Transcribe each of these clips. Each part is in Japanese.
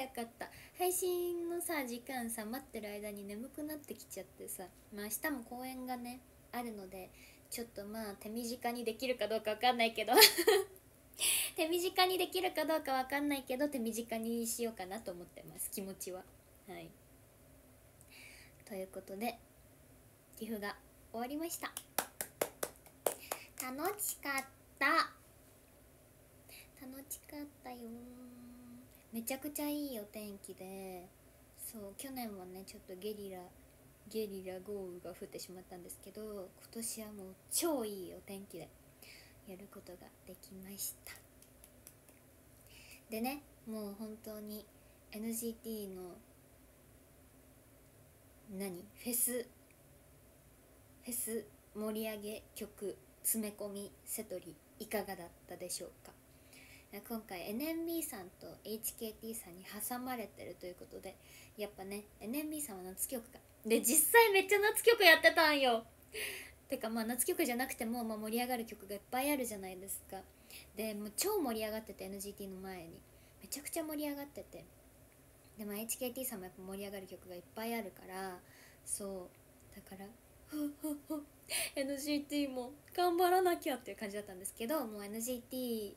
よかった。配信のさ時間さ待ってる間に眠くなってきちゃってさ。まあ明日も公演がねあるのでちょっとまあ手短にできるかどうかわかんないけど。手短にできるかどうかわかんないけど手短にしようかなと思ってます。気持ちは。はい。ということで寄付が終わりました。楽しかった。楽しかったよめちゃくちゃいいお天気でそう去年はねちょっとゲリラゲリラ豪雨が降ってしまったんですけど今年はもう超いいお天気でやることができました。でねもう本当に NGT の何フェスフェス盛り上げ曲詰め込みセトリいかがだったでしょうか？今回 NMB さんと HKT さんに挟まれてるということでやっぱね NMB さんは夏曲がで実際めっちゃ夏曲やってたんよ。てかまあ夏曲じゃなくても、まあ、盛り上がる曲がいっぱいあるじゃないですか。でもう超盛り上がってて NGT の前に。めちゃくちゃ盛り上がってて。でも HKT さんもやっぱ盛り上がる曲がいっぱいあるからそう。だから NGT も頑張らなきゃっていう感じだったんですけどもう NGT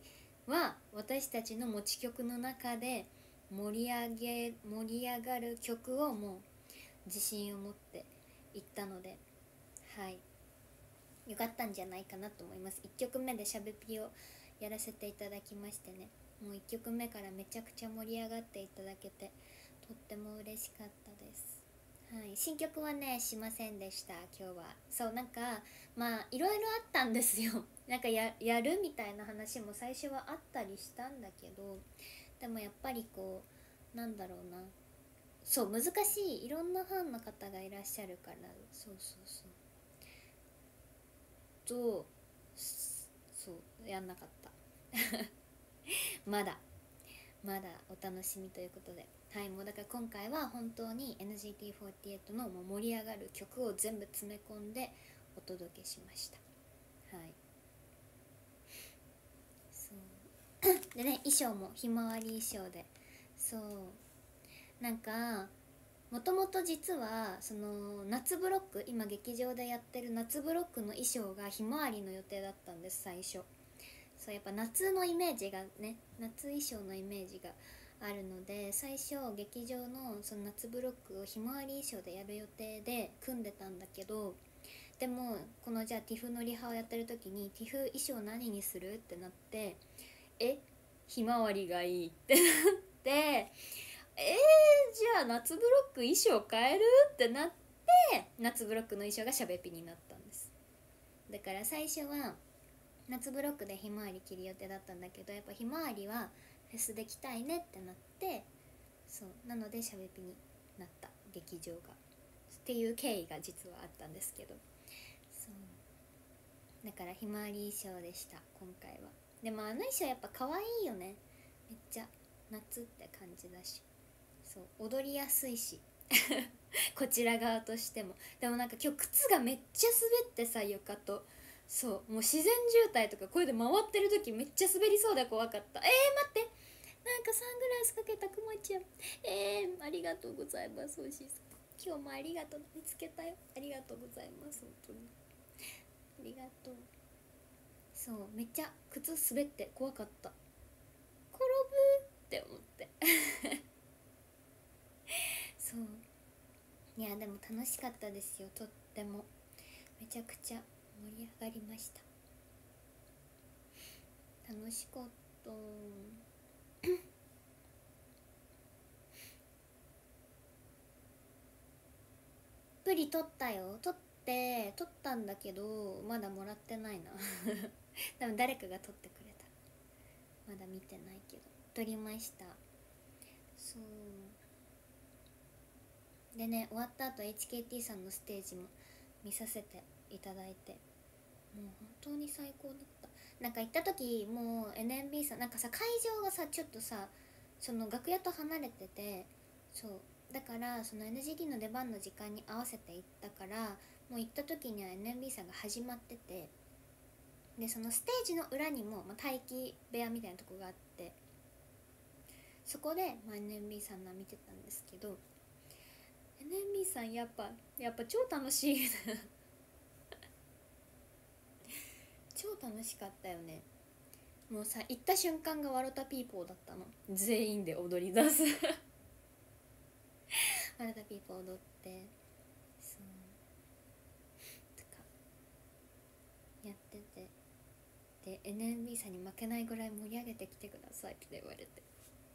は私たちの持ち曲の中で盛り上げ盛り上がる曲をもう自信を持っていったのではい。よかったんじゃないかなと思います。1曲目でしゃべピをやらせていただきましてね。もう1曲目からめちゃくちゃ盛り上がっていただけてとっても嬉しかったです。はい。新曲はねしませんでした。今日は。そうなんかまあいろいろあったんですよ。なんかややるみたいな話も最初はあったりしたんだけどでもやっぱりこうなんだろうな。そう難しい。いろんなファンの方がいらっしゃるから。そうそうそう。とそうやんなかった。まだ。まだお楽しみということで。はいもうだから今回は本当に NGT48 のもう盛り上がる曲を全部詰め込んでお届けしました。はいそう でね衣装もひまわり衣装で。そう。なんかもともと実はその夏ブロック今劇場でやってる夏ブロックの衣装がひまわりの予定だったんです最初。そうやっぱ夏のイメージがね夏衣装のイメージがあるので最初劇場のその夏ブロックをひまわり衣装でやる予定で組んでたんだけどでもこのじゃあ TIFF のリハをやってる時に TIFF 衣装何にするってなってえひまわりがいいってなってえー、じゃあ夏ブロック衣装変えるってなって夏ブロックの衣装がしゃべぴになったんです。だから最初は夏ブロックでひまわり着る予定だったんだけどやっぱひまわりはフェスで着たいねってなってそうなのでしゃべぴになった。劇場が。っていう経緯が実はあったんですけど。そう。だからひまわり衣装でした今回は。でもあの衣装やっぱ可愛いよね。めっちゃ夏って感じだし。そう踊りやすいし。こちら側としても。でもなんか今日靴がめっちゃ滑ってさ床とそうもう自然渋滞とかこれで回ってる時めっちゃ滑りそうで怖かった。えー、待って。なんかサングラスかけたくまちゃん。えー、ありがとうございますおいしい今日もありがとう。見つけたよ。ありがとうございます本当に。ありがとう。そうめっちゃ靴滑って怖かった。転ぶって思って。そう。いやでも楽しかったですよとっても。めちゃくちゃ盛り上がりました。楽しかった。プリ取ったよ。取って取ったんだけどまだもらってないな。多分誰かが取ってくれた。まだ見てないけど。取りました。そう。でね終わった後 HKT さんのステージも見させていただいて。もう本当に最高だった。なんか行った時もう NMB さんなんかさ会場がさちょっとさその楽屋と離れててそう。だからその NGT の出番の時間に合わせて行ったからもう行った時には NMB さんが始まってて。でそのステージの裏にも、まあ、待機部屋みたいなとこがあってそこで、まあ、NMB さんの見てたんですけど NMB さんやっぱやっぱ超楽しい。超楽しかったよね。もうさ行った瞬間がワロタピーポーだったの。全員で踊り出す。ワロタピーポー踊ってそう。とかやってて。で NMB さんに負けないぐらい盛り上げてきてください。って言われて。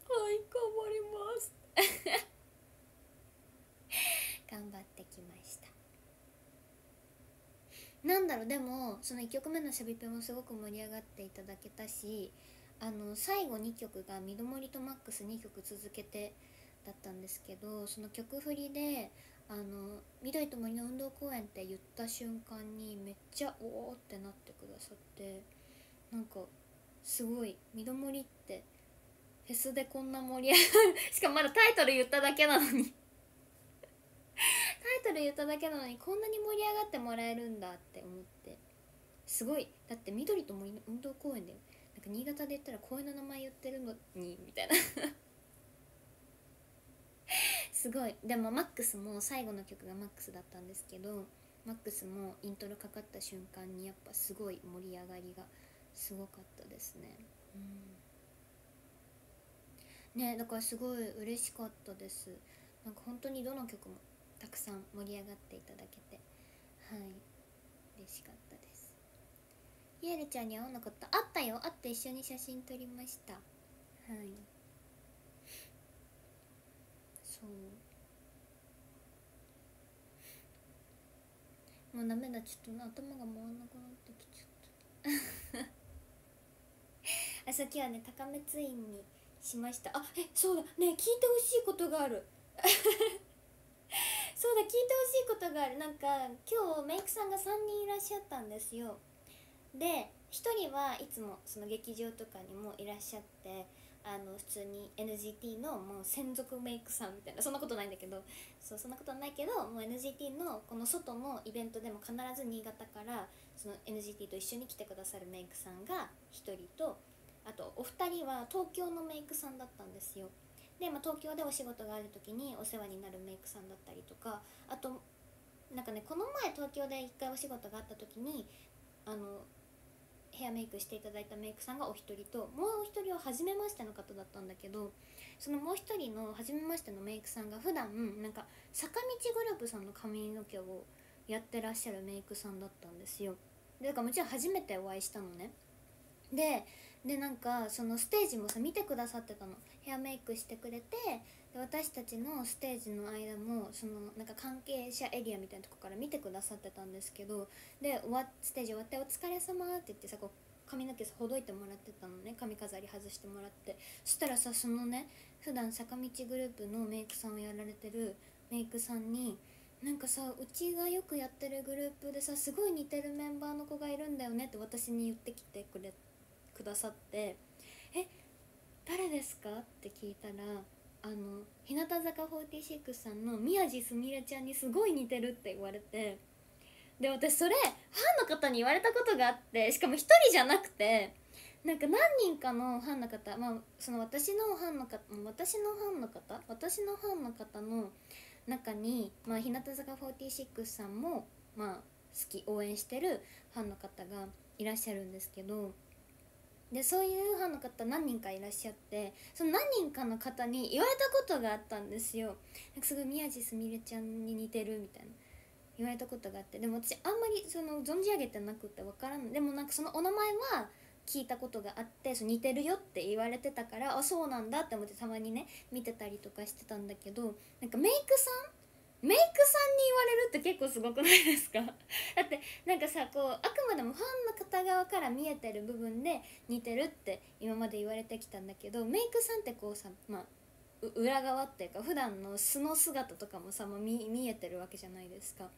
はい頑張ります。頑張ってきました。なんだろうでもその1曲目の「シャビペ」もすごく盛り上がっていただけたしあの最後2曲が「ミドモリとマックス」2曲続けてだったんですけどその曲振りで「あの緑と森の運動公園」って言った瞬間にめっちゃおおってなってくださってなんかすごい「ミドモリ」ってフェスでこんな盛り上がる。しかもまだタイトル言っただけなのに。タイトル言っただけなのにこんなに盛り上がってもらえるんだって思って。すごい。だって緑と森の運動公園だよ。なんか新潟で言ったら公園の名前言ってるのにみたいな。すごい。でもマックスも最後の曲がマックスだったんですけどマックスもイントロかかった瞬間にやっぱすごい盛り上がりがすごかったですね。うん。ねだからすごい嬉しかったです。なんか本当にどの曲もたくさん盛り上がっていただけてはい。嬉しかったです。イエルちゃんに会わなかった。あったよ。会って一緒に写真撮りました。はい。そう。もうダメだ。ちょっと頭が回らなくなってきちゃった。あそう今日はね高めツインにしました。あえそうだね聞いてほしいことがある。そうだ聞いてほしいことがある。なんか今日メイクさんが3人いらっしゃったんですよ。で1人はいつもその劇場とかにもいらっしゃってあの普通に NGT のもう専属メイクさんみたいなそんなことないんだけど。そうそんなことないけどもう NGT のこの外のイベントでも必ず新潟からその NGT と一緒に来てくださるメイクさんが1人とあとお二人は東京のメイクさんだったんですよ。で、まあ、東京でお仕事がある時にお世話になるメイクさんだったりとかあとなんかねこの前東京で1回お仕事があった時にあのヘアメイクしていただいたメイクさんがお一人ともう一人は初めましての方だったんだけどそのもう一人の初めましてのメイクさんが普段なんか坂道グループさんの髪の毛をやってらっしゃるメイクさんだったんですよ。でだからもちろん初めてお会いしたのね。ででなんかそのステージもさ見てくださってたの。ヘアメイクしてくれてで私たちのステージの間もそのなんか関係者エリアみたいなとこから見てくださってたんですけどで終わステージ終わって「お疲れ様って言ってさこう髪の毛さほどいてもらってたのね。髪飾り外してもらって。そしたらさそのね普段坂道グループのメイクさんをやられてるメイクさんになんかさうちがよくやってるグループでさすごい似てるメンバーの子がいるんだよねって私に言ってきてくれてくださって「え誰ですか?」って聞いたらあの日向坂46さんの宮地すみれちゃんにすごい似てるって言われてで私それファンの方に言われたことがあってしかも1人じゃなくてなんか何人かのファンの方まあその私のファンの方私のファンの方私のファンの方の中に、まあ、日向坂46さんも、まあ、好き応援してるファンの方がいらっしゃるんですけどでそういうファンの方何人かいらっしゃってその何人かの方に言われたことがあったんですよ。なんかすごい宮地すみれちゃんに似てるみたいな。言われたことがあって。でも私あんまりその存じ上げてなくて分からない。でもなんかそのお名前は聞いたことがあってそ似てるよって言われてたからあそうなんだって思ってたまにね見てたりとかしてたんだけどなんかメイクさんメイクさんに言われるって結構すごくないですか？だってなんかさこうあくまでもファンの方側から見えてる部分で似てるって今まで言われてきたんだけどメイクさんってこうさまあ裏側っていうか普段の素の姿とかもさ、まあ、見見えてるわけじゃないですか。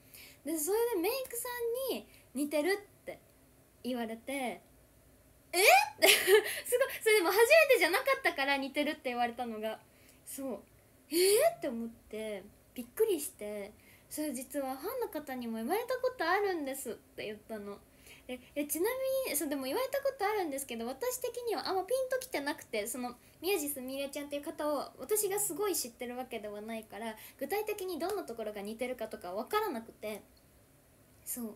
でそれでメイクさんに似てるって言われてえ？っ てすごいそれでも初めてじゃなかったから似てるって言われたのがそうえー、って思って。びっくりしてそれ実はファンの方にも言われたことあるんですって言ったの。ええちなみにそうでも言われたことあるんですけど私的にはあんまピンときてなくてその宮地すみれちゃんっていう方を私がすごい知ってるわけではないから具体的にどんなところが似てるかとか分からなくて。そう。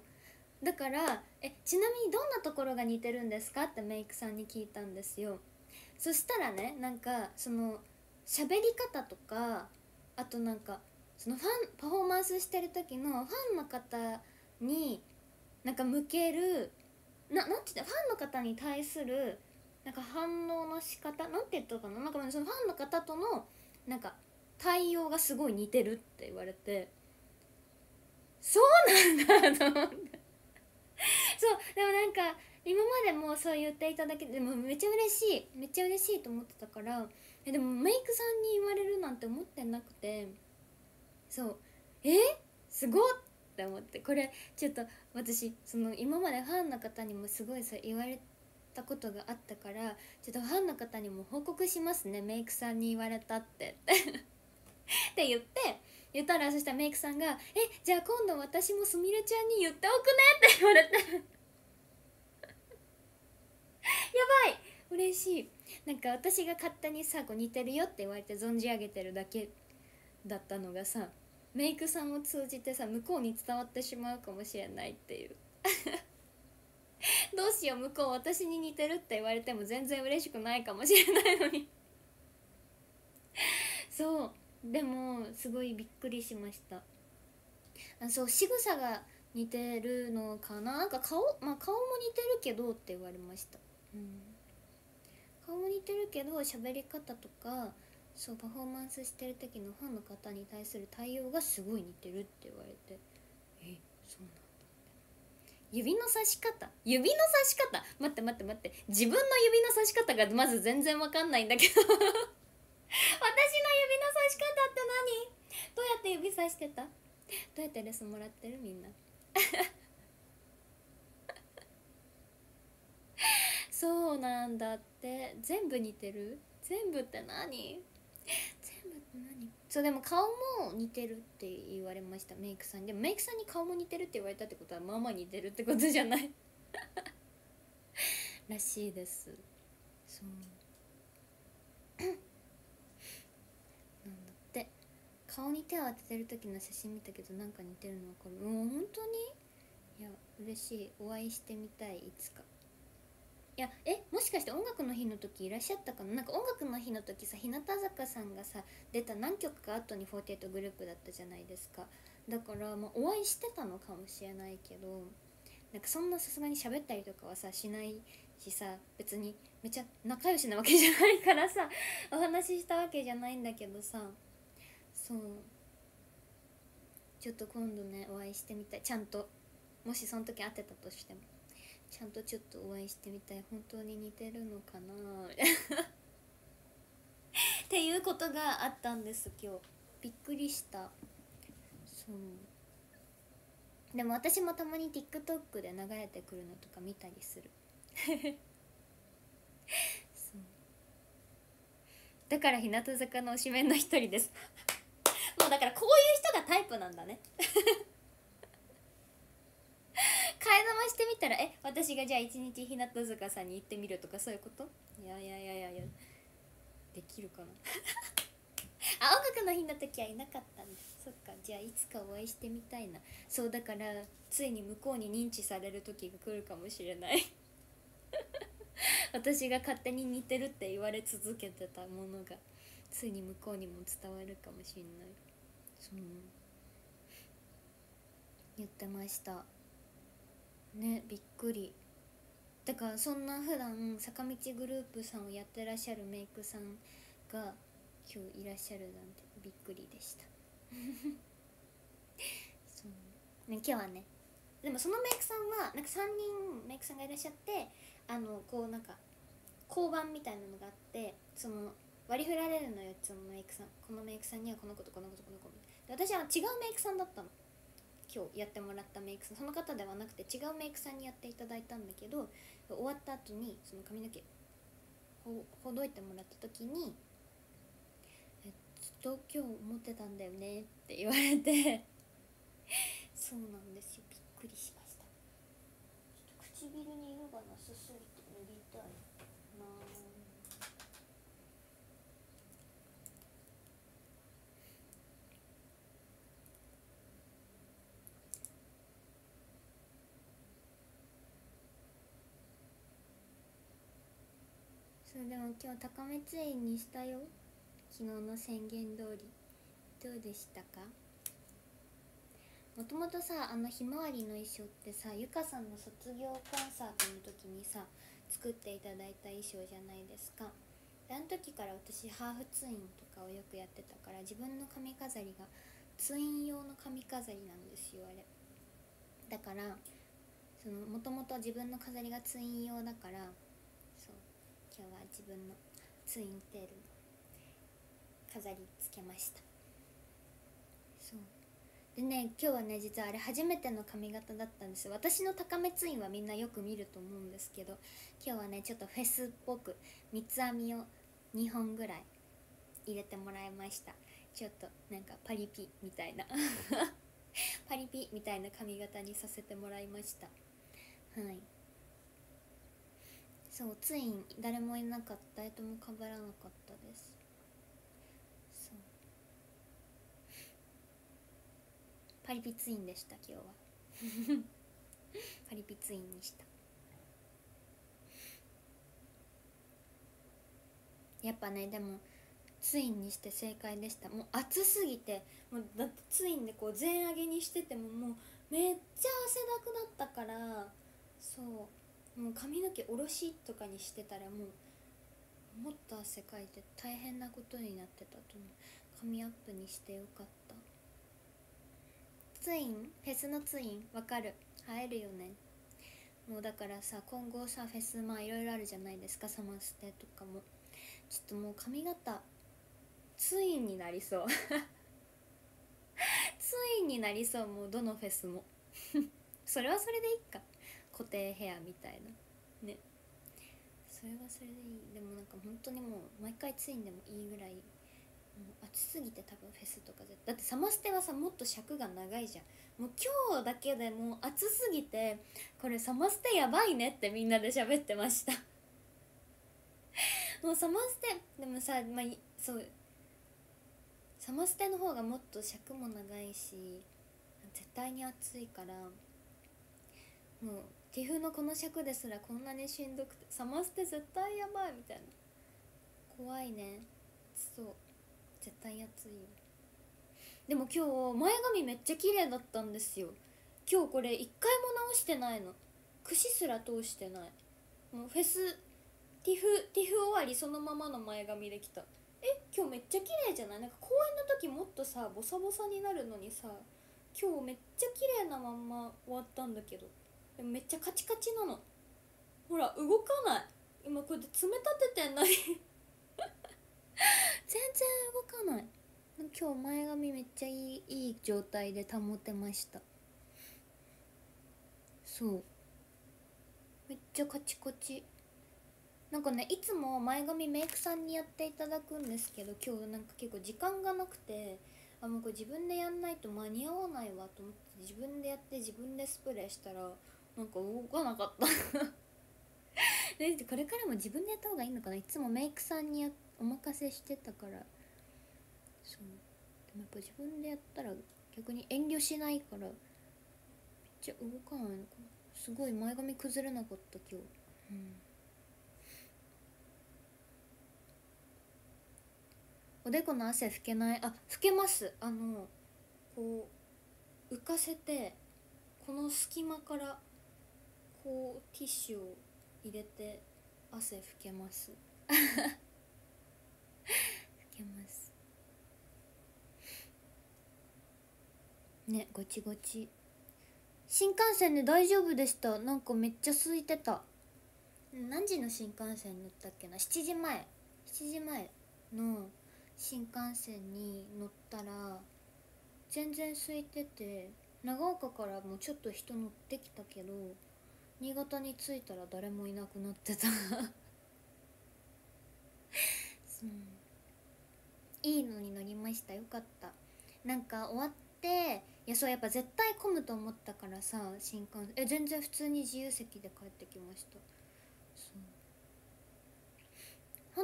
だからえちなみにどんなところが似てるんですかってメイクさんに聞いたんですよ。そしたらねなんかその喋り方とかあとなんかそのファンパフォーマンスしてる時のファンの方になんか向けるななんて言ったファンの方に対するなんか反応の仕方なんて言ったかな？なんかそのファンの方とのなんか対応がすごい似てるって言われてそうなんだと思って。そうでもなんか今までもそう言っていただけでもめっちゃ嬉しいめっちゃ嬉しいと思ってたからでもメイクさんに言われるなんて思ってなくてそう。え？すごっって思ってこれちょっと私その今までファンの方にもすごいそ言われたことがあったからちょっとファンの方にも報告しますねメイクさんに言われたって。って言って言ったらそしたらメイクさんが「え？じゃあ今度私もすみれちゃんに言っておくね」って 言われて。やばい！嬉しい。なんか私が勝手にさこう似てるよって言われて存じ上げてるだけだったのがさメイクさんを通じてさ向こうに伝わってしまうかもしれないっていう。どうしよう向こう私に似てるって言われても全然嬉しくないかもしれないのに。そうでもすごいびっくりしました。あそう仕草が似てるのかな？なんか顔まあ顔も似てるけどって言われました。うん。顔も似てるけど喋り方とかそうパフォーマンスしてる時のファンの方に対する対応がすごい似てるって言われて。えそうなんだ指の差し方。指の差し方。待って待って待って。自分の指の差し方がまず全然わかんないんだけど。私の指の差し方って何？どうやって指さしてた？どうやってレッスンもらってるみんな？そうなんだって。全部似てる？全部って何？全部何？そうでも顔も似てるって言われました。メイクさん。にでもメイクさんに顔も似てるって言われたってことはまあまあ似てるってことじゃない。らしいです。そう。なんだって。顔に手を当ててる時の写真見たけどなんか似てるの分かる。もう本当に？いや嬉しい。お会いしてみたい。いつか。いやえもしかして音楽の日の時いらっしゃったかな？なんか音楽の日の時さ日向坂さんがさ出た何曲か後に48グループだったじゃないですか。だからまあお会いしてたのかもしれないけどなんかそんなさすがに喋ったりとかはさしないしさ別にめっちゃ仲良しなわけじゃないからさ お話ししたわけじゃないんだけどさ。そう。ちょっと今度ねお会いしてみたい。ちゃんと。もしその時会ってたとしても。ちゃんとちょっとお会いしてみたい。本当に似てるのかな？っていうことがあったんです今日。びっくりした。そう。でも私もたまに TikTok で流れてくるのとか見たりする。そう。だから日向坂の推しメンの一人です。もうだからこういう人がタイプなんだね。替え玉してみたらえ私がじゃあ一日日向坂さんに行ってみるとかそういうこと？いやいやいやいやできるかな？あ音楽の日の時はいなかったんだ。そっかじゃあいつかお会いしてみたいな。そうだからついに向こうに認知される時が来るかもしれない。私が勝手に似てるって言われ続けてたものがついに向こうにも伝わるかもしれない。そう。言ってました。ねびっくり。だからそんな普段坂道グループさんをやってらっしゃるメイクさんが今日いらっしゃるなんてびっくりでした。そう、ね、今日はねでもそのメイクさんはなんか3人メイクさんがいらっしゃってあのこうなんか交番みたいなのがあってその割り振られるのよそのメイクさん。このメイクさんにはこの子とこの子とこの子で私は違うメイクさんだったの。今日やってもらったメイクさんその方ではなくて違うメイクさんにやっていただいたんだけど終わった後にその髪の毛ほほどいてもらった時に「えずっと今日思ってたんだよね」って言われてそうなんですよ。びっくりしました。ちょっと唇に色がなさすぎて塗りたいなそうでも今日高めツインにしたよ。昨日の宣言通り。どうでしたか？もともとさあのひまわりの衣装ってさゆかさんの卒業コンサートの時にさ作っていただいた衣装じゃないですか。あの時から私ハーフツインとかをよくやってたから自分の髪飾りがツイン用の髪飾りなんですよあれ。だからもともと自分の飾りがツイン用だから今日は自分のツインテールの飾りつけました。そう。でね今日はね実はあれ初めての髪型だったんです。私の高めツインはみんなよく見ると思うんですけど今日はねちょっとフェスっぽく三つ編みを2本ぐらい入れてもらいました。ちょっとなんかパリピみたいな。パリピみたいな髪型にさせてもらいました。はいそうツイン誰もいなかった誰ともかぶらなかったです。そう。パリピツインでした今日は。パリピツインにした。やっぱねでもツインにして正解でした。もう暑すぎてもうだってツインでこう全上げにしててももうめっちゃ汗だくだったからもう髪の毛下ろしとかにしてたらもうもっと汗かいて大変なことになってたと思う。髪アップにしてよかった。ツイン？フェスのツイン？わかる。映えるよね。もうだからさ今後さフェスまあいろいろあるじゃないですか。サマステとかも。ちょっともう髪型ツインになりそう。ツインになりそう。もうどのフェスも。それはそれでいいか。固定ヘアみたいな。ね。それはそれでいい。でもなんか本当にもう毎回ツインでもいいぐらいもう暑すぎて多分フェスとか絶対。だってサマステはさもっと尺が長いじゃん。もう今日だけでもう暑すぎてこれサマステやばいねってみんなで喋ってました。もうサマステでもさ、まあ、そう。サマステの方がもっと尺も長いし絶対に暑いからもうティフのこの尺ですらこんなにしんどくてサマステ絶対やばいみたいな。怖いね。そう。絶対暑いよ。でも今日前髪めっちゃ綺麗だったんですよ。今日これ一回も直してないの。串すら通してない。もうフェスティフティフ終わりそのままの前髪できた。え今日めっちゃ綺麗じゃない？なんか公演の時もっとさボサボサになるのにさ今日めっちゃ綺麗なまんま終わったんだけど。でもめっちゃカチカチなの。ほら動かない。今こうやって爪立ててんのに。全然動かない。今日前髪めっちゃいいいい状態で保てました。そう。めっちゃカチカチ。なんかねいつも前髪メイクさんにやっていただくんですけど今日なんか結構時間がなくてあもうこれ自分でやんないと間に合わないわと思って自分でやって自分でスプレーしたらなんか動かなかった。でこれからも自分でやった方がいいのかな。いつもメイクさんにやお任せしてたから。そう。でもやっぱ自分でやったら逆に遠慮しないから。めっちゃ動かないのかな。すごい前髪崩れなかった今日。うん。おでこの汗拭けない？あ拭けます。あのこう浮かせてこの隙間からこうティッシュを入れて汗拭けます。拭けます。ねごちごち。新幹線で大丈夫でした。なんかめっちゃ空いてた。何時の新幹線乗ったっけな？7時前。7時前の新幹線に乗ったら全然空いてて長岡からもちょっと人乗ってきたけど新潟に着いたら誰もいなくなってた。う、いいのに乗りました。よかった。なんか終わっていやそうやっぱ絶対混むと思ったからさ新幹線。え全然普通に自由席で帰ってきました。そう。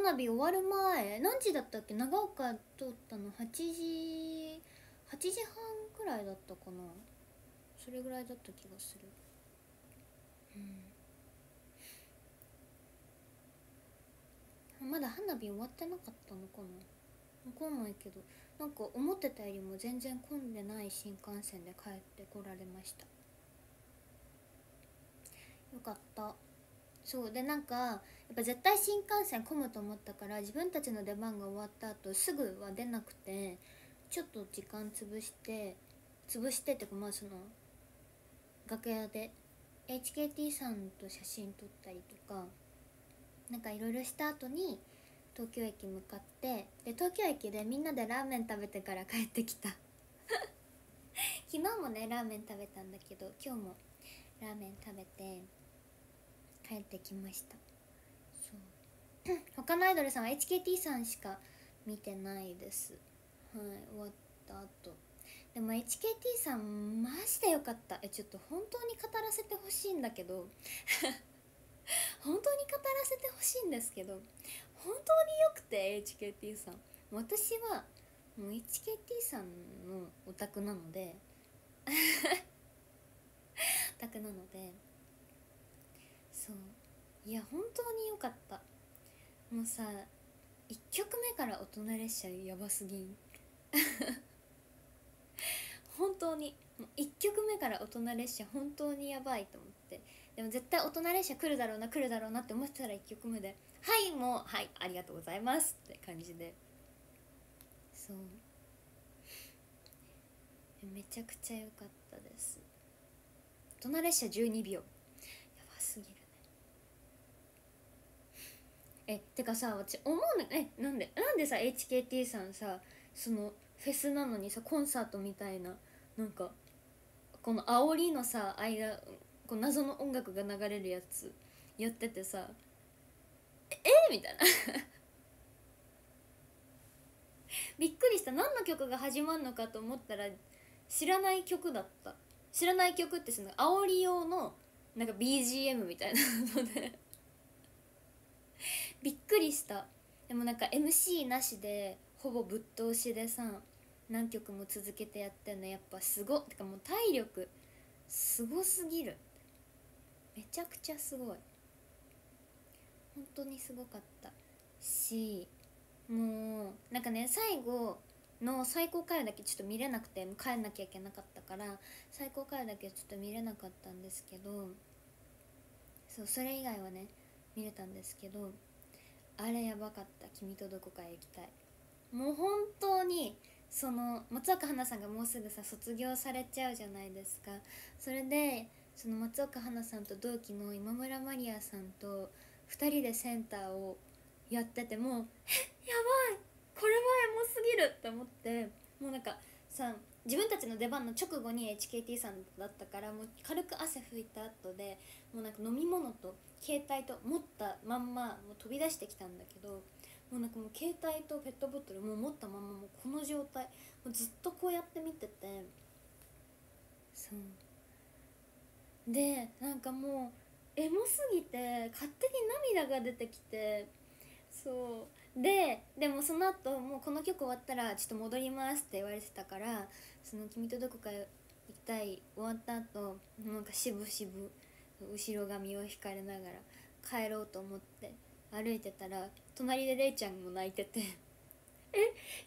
花火終わる前何時だったっけ？長岡通ったの？8時8時半くらいだったかな？それぐらいだった気がする。うん。まだ花火終わってなかったのかな？分かんないけど。なんか思ってたよりも全然混んでない新幹線で帰ってこられました。よかった。そう。でなんかやっぱ絶対新幹線混むと思ったから自分たちの出番が終わった後すぐは出なくてちょっと時間潰して潰してっていうかまあその楽屋で HKT さんと写真撮ったりとかなんかいろいろした後に東京駅向かってで東京駅でみんなでラーメン食べてから帰ってきた。昨日もねラーメン食べたんだけど今日もラーメン食べて帰ってきました。そう。他のアイドルさんは HKT さんしか見てないです。はい終わった後。でも HKT さんマジでよかった。えちょっと本当に語らせてほしいんだけど。本当に語らせてほしいんですけど。本当によくて HKT さん。私はもう HKT さんのオタクなので。オタクなので。そう。いや本当によかった。もうさ1曲目から大人列車やばすぎん。本当にもう1曲目から大人列車本当にやばいと思って。でも絶対大人列車来るだろうな来るだろうなって思ってたら1曲目で「はいもうはいありがとうございます」って感じで。そう。めちゃくちゃ良かったです。大人列車12秒やばすぎるね。えてかさ私思うのえなんでなんでさ HKT さんさそのフェスなのにさコンサートみたいななんかこの煽りのさ間こう謎の音楽が流れるやつやっててさええ？みたいな。びっくりした。何の曲が始まるのかと思ったら知らない曲だった。知らない曲ってその煽り用のなんか BGM みたいなので。びっくりした。でもなんか MC なしでほぼぶっ通しでさ何曲も続けてやってんのやっぱすごっ。てかもう体力すごすぎる。めちゃくちゃすごい。本当にすごかった。しもうなんかね最後の最高回だけちょっと見れなくて帰んなきゃいけなかったから最高回だけちょっと見れなかったんですけどそうそれ以外はね見れたんですけどあれやばかった「君とどこかへ行きたい」もう本当にその松岡花さんがもうすぐさ卒業されちゃうじゃないですかそれでその松岡花さんと同期の今村マリアさんと2人でセンターをやっててもう「えやばいこれはエモすぎる!」って思ってもうなんかさ自分たちの出番の直後に HKT さんだったからもう軽く汗拭いた後でもうなんか飲み物と携帯と持ったまんまもう飛び出してきたんだけどもうなんかもう携帯とペットボトルもう持ったままもうこの状態もうずっとこうやって見てて。そう。でなんかもうエモすぎて勝手に涙が出てきて。そう。ででもその後もうこの曲終わったらちょっと戻りますって言われてたからその「君とどこか行きたい」終わった後なんかしぶしぶ後ろ髪を引かれながら帰ろうと思って歩いてたら隣でれいちゃんも泣いてて「え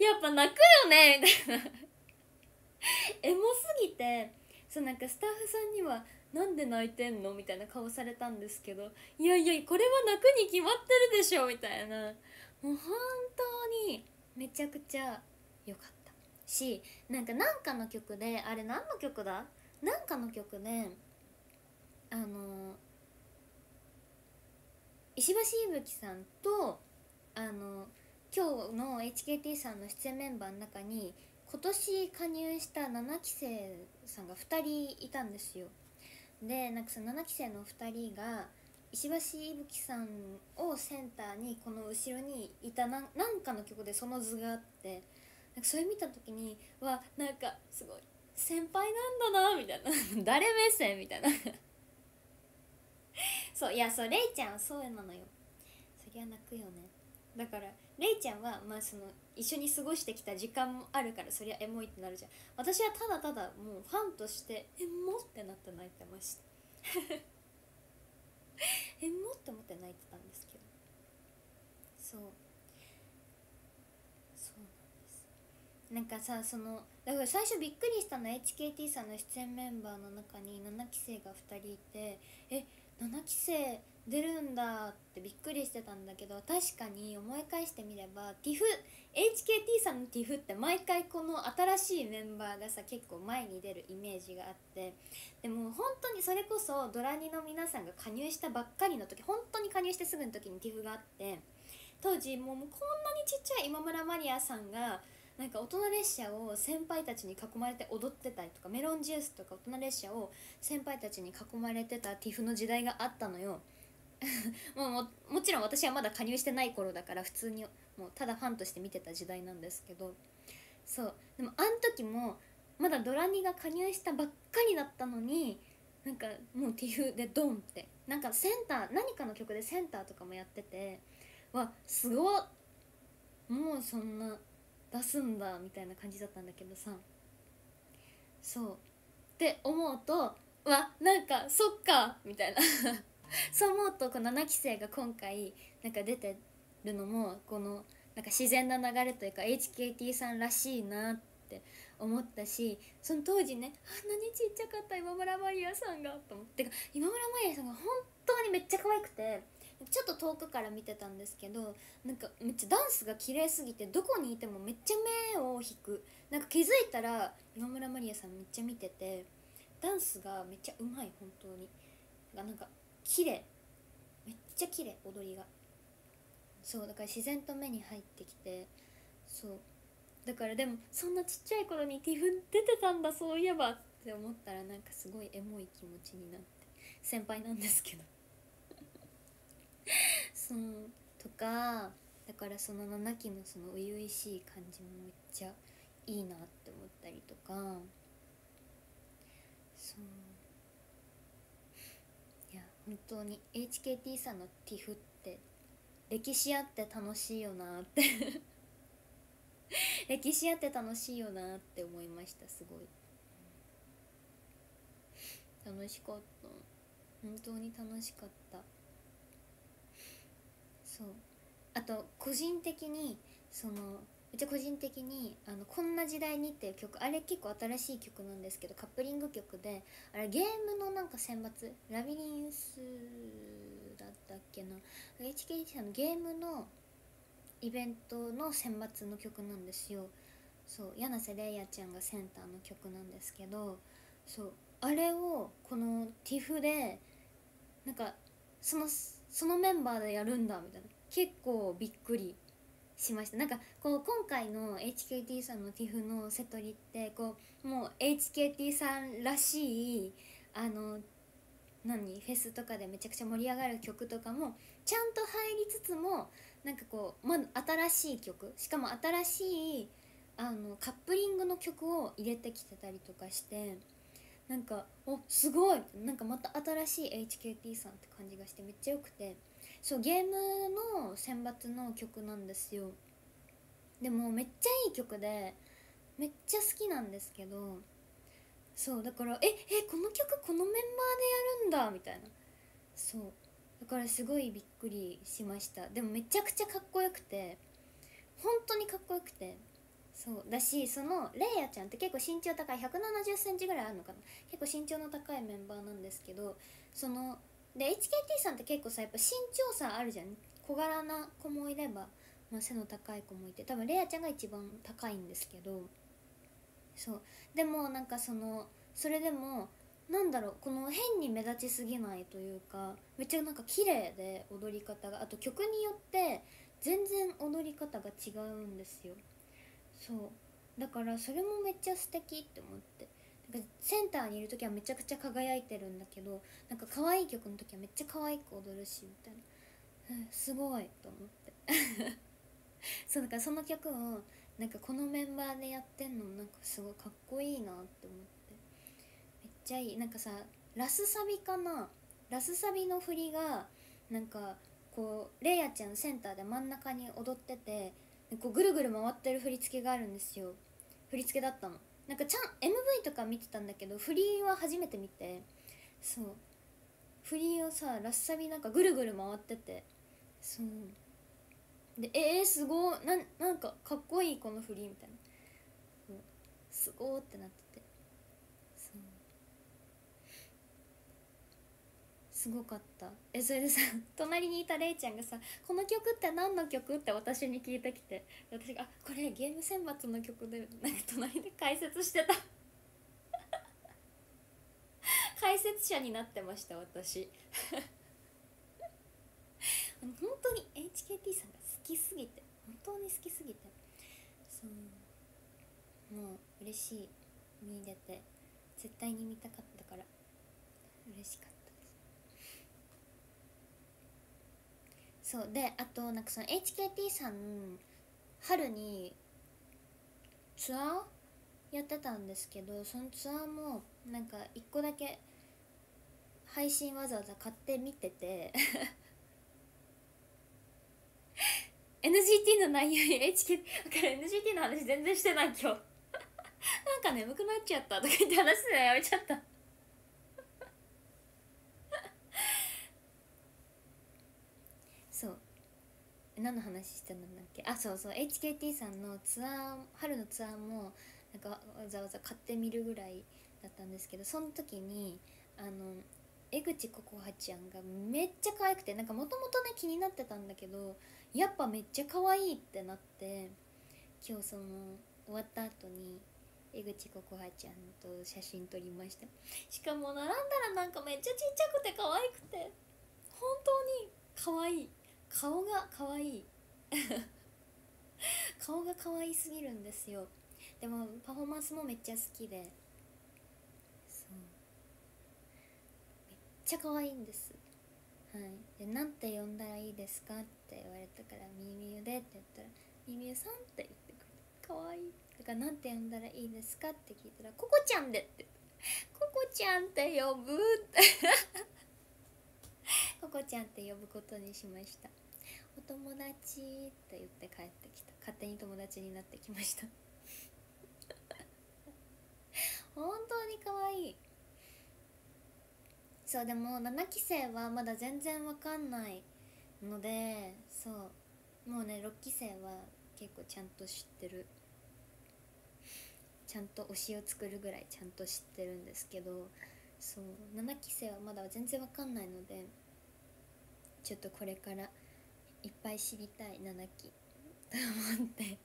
やっぱ泣くよね」みたいな。エモすぎてそうなんかスタッフさんには「なんで泣いてんの?」みたいな顔されたんですけど「いやいやこれは泣くに決まってるでしょ」みたいな。もう本当にめちゃくちゃ良かった。しなんかなんかの曲であれ何の曲だ？なんかの曲であの石橋いぶきさんとあの今日の HKT さんの出演メンバーの中に今年加入した7期生さんが2人いたんですよ。でなんかその7期生の2人が石橋いぶきさんをセンターにこの後ろにいたなんかの曲でその図があってなんかそれ見た時にわなんかすごい先輩なんだなみたいな。誰目線みたいな。そういやそうレイちゃんそうなのよ。そりゃ泣くよね。だからレイちゃんはまあその一緒に過ごしてきた時間もあるからそりゃエモいってなるじゃん。私はただただもうファンとしてエモってなって泣いてましたエモって思って泣いてたんですけど。そう。そうなんです。なんかさそのだから最初びっくりしたの HKT さんの出演メンバーの中に7期生が2人いてえ7期生出るんだってびっくりしてたんだけど確かに思い返してみれば TIFF HKT さんの TIFF って毎回この新しいメンバーがさ結構前に出るイメージがあってでも本当にそれこそドラニの皆さんが加入したばっかりの時本当に加入してすぐの時に TIFF があって当時もうこんなにちっちゃい今村マリアさんがなんか大人列車を先輩たちに囲まれて踊ってたりとかメロンジュースとか大人列車を先輩たちに囲まれてた TIFF の時代があったのよ。もうもちろん私はまだ加入してない頃だから普通にもうただファンとして見てた時代なんですけどそう。でもあん時もまだドラニが加入したばっかりだったのになんかもう TIFF でドンって。なんかセンター何かの曲でセンターとかもやっててわすごっ。もうそんな出すんだみたいな感じだったんだけどさ。そう。って思うとわなんかそっかみたいな。そう思うとこの7期生が今回なんか出てるのもこのなんか自然な流れというか HKT さんらしいなって思ったしその当時ねあんなにちっちゃかった今村マリアさんがと思って今村マリアさんが本当にめっちゃ可愛くてちょっと遠くから見てたんですけどなんかめっちゃダンスが綺麗すぎてどこにいてもめっちゃ目を引く。なんか気づいたら今村マリアさんめっちゃ見ててダンスがめっちゃうまい本当に。なんか綺麗。めっちゃ綺麗踊りが。そうだから自然と目に入ってきて。そう。だからでもそんなちっちゃい頃に TIFF 出てたんだそういえば。って思ったらなんかすごいエモい気持ちになって。先輩なんですけど。そう。とかだからその7期のその初々しい感じもめっちゃいいなって思ったりとか。そう。本当に HKT さんの TIFF って歴史あって楽しいよなって。歴史あって楽しいよなって思いましたすごい。楽しかった。本当に楽しかった。そう。あと個人的にそのめっち個人的に「あのこんな時代に」っていう曲あれ結構新しい曲なんですけどカップリング曲であれゲームのなんか選抜ラビリンスだったっけな？HKT さんのゲームのイベントの選抜の曲なんですよ。そう柳瀬玲也ちゃんがセンターの曲なんですけどそうあれをこの TIFF でなんかそのそのメンバーでやるんだみたいな。結構びっくり。しました。なんかこう今回の HKT さんの TIFF のセトリってこうもう HKT さんらしいあの何？フェスとかでめちゃくちゃ盛り上がる曲とかもちゃんと入りつつもなんかこう、ま、新しい曲。しかも新しいあのカップリングの曲を入れてきてたりとかしてなんかおすごい！なんかまた新しい HKT さんって感じがしてめっちゃよくて。そうゲームの選抜の曲なんですよ。でもめっちゃいい曲でめっちゃ好きなんですけどそうだからええこの曲このメンバーでやるんだみたいな。そう。だからすごいびっくりしました。でもめちゃくちゃかっこよくて本当にかっこよくてそう。だしそのレイヤちゃんって結構身長高い1 7 0センチぐらいあるのかな。結構身長の高いメンバーなんですけどそので HKT さんって結構さやっぱ身長差あるじゃん。小柄な子もいれば、まあ、背の高い子もいて多分レイヤちゃんが一番高いんですけど。そう。でもなんかそのそれでもなんだろうこの変に目立ちすぎないというかめっちゃなんか綺麗で踊り方が。あと曲によって全然踊り方が違うんですよ。そう。だからそれもめっちゃ素敵って思って。センターにいる時はめちゃくちゃ輝いてるんだけどなんか可愛い曲の時はめっちゃ可愛く踊るしみたいな、すごいと思って。そうだからその曲をなんかこのメンバーでやってんのもなんかすごいかっこいいなって思って。めっちゃいい。なんかさラスサビかな？ラスサビの振りがなんかこうレイヤちゃんセンターで真ん中に踊っててこうぐるぐる回ってる振り付けがあるんですよ。振り付けだったの。なんかちゃん MV とか見てたんだけど振りは初めて見てそう。振りをさラッサビなんかぐるぐる回っててそう。でえー、すごいなんなんかかっこいいこの振りみたいな。すごーってなっててそうすごかった。えそれでさ 隣にいたレイちゃんがさ「この曲って何の曲?」って私に聞いてきて。私が「あこれゲーム選抜の曲で」なんか隣で解説してた。解説者になってました私。本当に HKT さんが好きすぎて本当に好きすぎてそうもう嬉しい。見れて絶対に見たかったから嬉しかったですそうであとなんかその HKT さん春にツアー？やってたんですけどそのツアーもなんか1個だけ配信わざわざ買って見てて。NGT の内容に HK だから NGT の話全然してない今日。なんか眠くなっちゃったとか言って話すのやめちゃったそう何の話してたんだっけ？あそうそう。HKT さんのツアー春のツアーもなんかわざわざ買ってみるぐらいだったんですけどその時にあの江口ココハちゃんがめっちゃ可愛くてなんかもともとね気になってたんだけどやっぱめっちゃ可愛いってなって今日その終わった後に江口ココハちゃんと写真撮りました。しかも並んだらなんかめっちゃちっちゃくて可愛くて本当に可愛い。顔が可愛い。顔が可愛すぎるんですよ。でもパフォーマンスもめっちゃ好きで。そう。めっちゃ可愛いんです。はい。で「なんて呼んだらいいですか?」って言われたから「みみゆで」って言ったら「みみゆさん」って言ってくれて可愛い。だから「なんて呼んだらいいですか?」って聞いたら「ココちゃんで」って「ココちゃんって呼ぶ」って。ココちゃんって呼ぶことにしました。お友達って言って帰ってきた。勝手に友達になってきました。本当に可愛い。そうでも7期生はまだ全然わかんないのでそう。もうね6期生は結構ちゃんと知ってる。ちゃんと推しを作るぐらいちゃんと知ってるんですけどそう。7期生はまだ全然わかんないのでちょっとこれからいっぱい知りたい7期。と思って。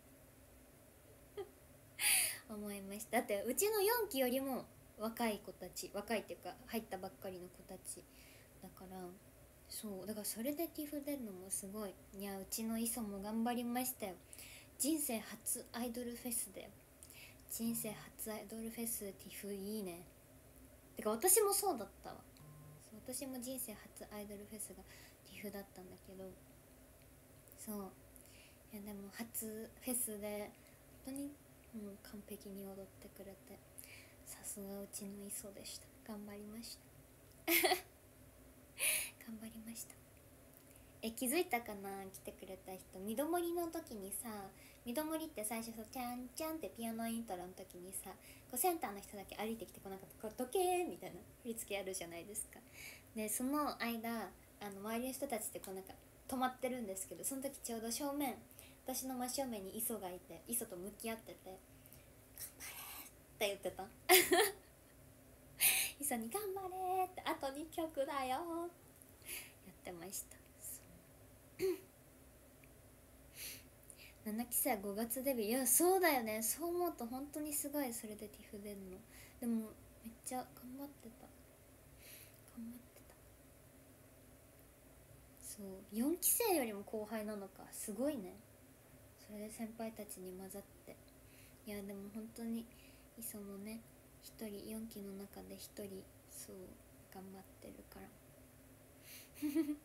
思いました。だってうちの4期よりも若い子たち若いっていうか入ったばっかりの子たち。だからそう。だからそれでティフ出るのもすごい。いやうちの磯も頑張りましたよ。人生初アイドルフェスだよ。人生初アイドルフェスティフいいね。てか私もそうだったわ。私も人生初アイドルフェスがティフだったんだけど。そう。いやでも初フェスで本当にもう完璧に踊ってくれてさすがうちの磯でした。頑張りました。頑張りました。え気づいたかな？来てくれた人。みどもりの時にさみどもりって最初さ「チャンチャン」ってピアノイントロの時にさこうセンターの人だけ歩いてきてこうなんかこう時計？みたいな振り付けあるじゃないですか。でその間あの周りの人たちってこうなんか止まってるんですけどその時ちょうど正面私の真正面に磯がいて磯と向き合ってて「頑張れ!」って言ってた。磯に「頑張れ!」って「あと2曲だよ」やってました。7期生5月デビュー。いやそうだよね。そう思うと本当にすごい。それでティフ出るの。でもめっちゃ頑張ってた頑張ってたそう4期生よりも後輩なのかすごいね。それで先輩たちに混ざって。いやでも本当に磯もね1人4期の中で1人そう頑張ってるから。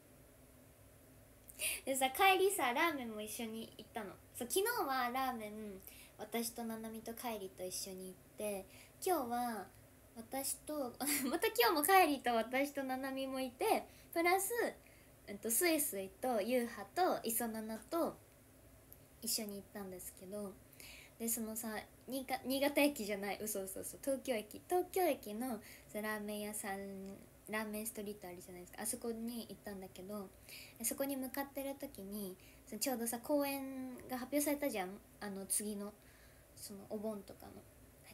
でさ帰りさラーメンも一緒に行ったの。そう昨日はラーメン私とななみと帰りと一緒に行って今日は私と また今日も帰りと私とななみもいてプラス、えっと、スイスイとゆうはと磯ななと一緒に行ったんですけどでそのさ新潟駅じゃない嘘嘘嘘東京駅東京駅のラーメン屋さんラーメンストリートあるじゃないですか。あそこに行ったんだけどそこに向かってる時にちょうどさ公演が発表されたじゃん。あの次のそのお盆とかの。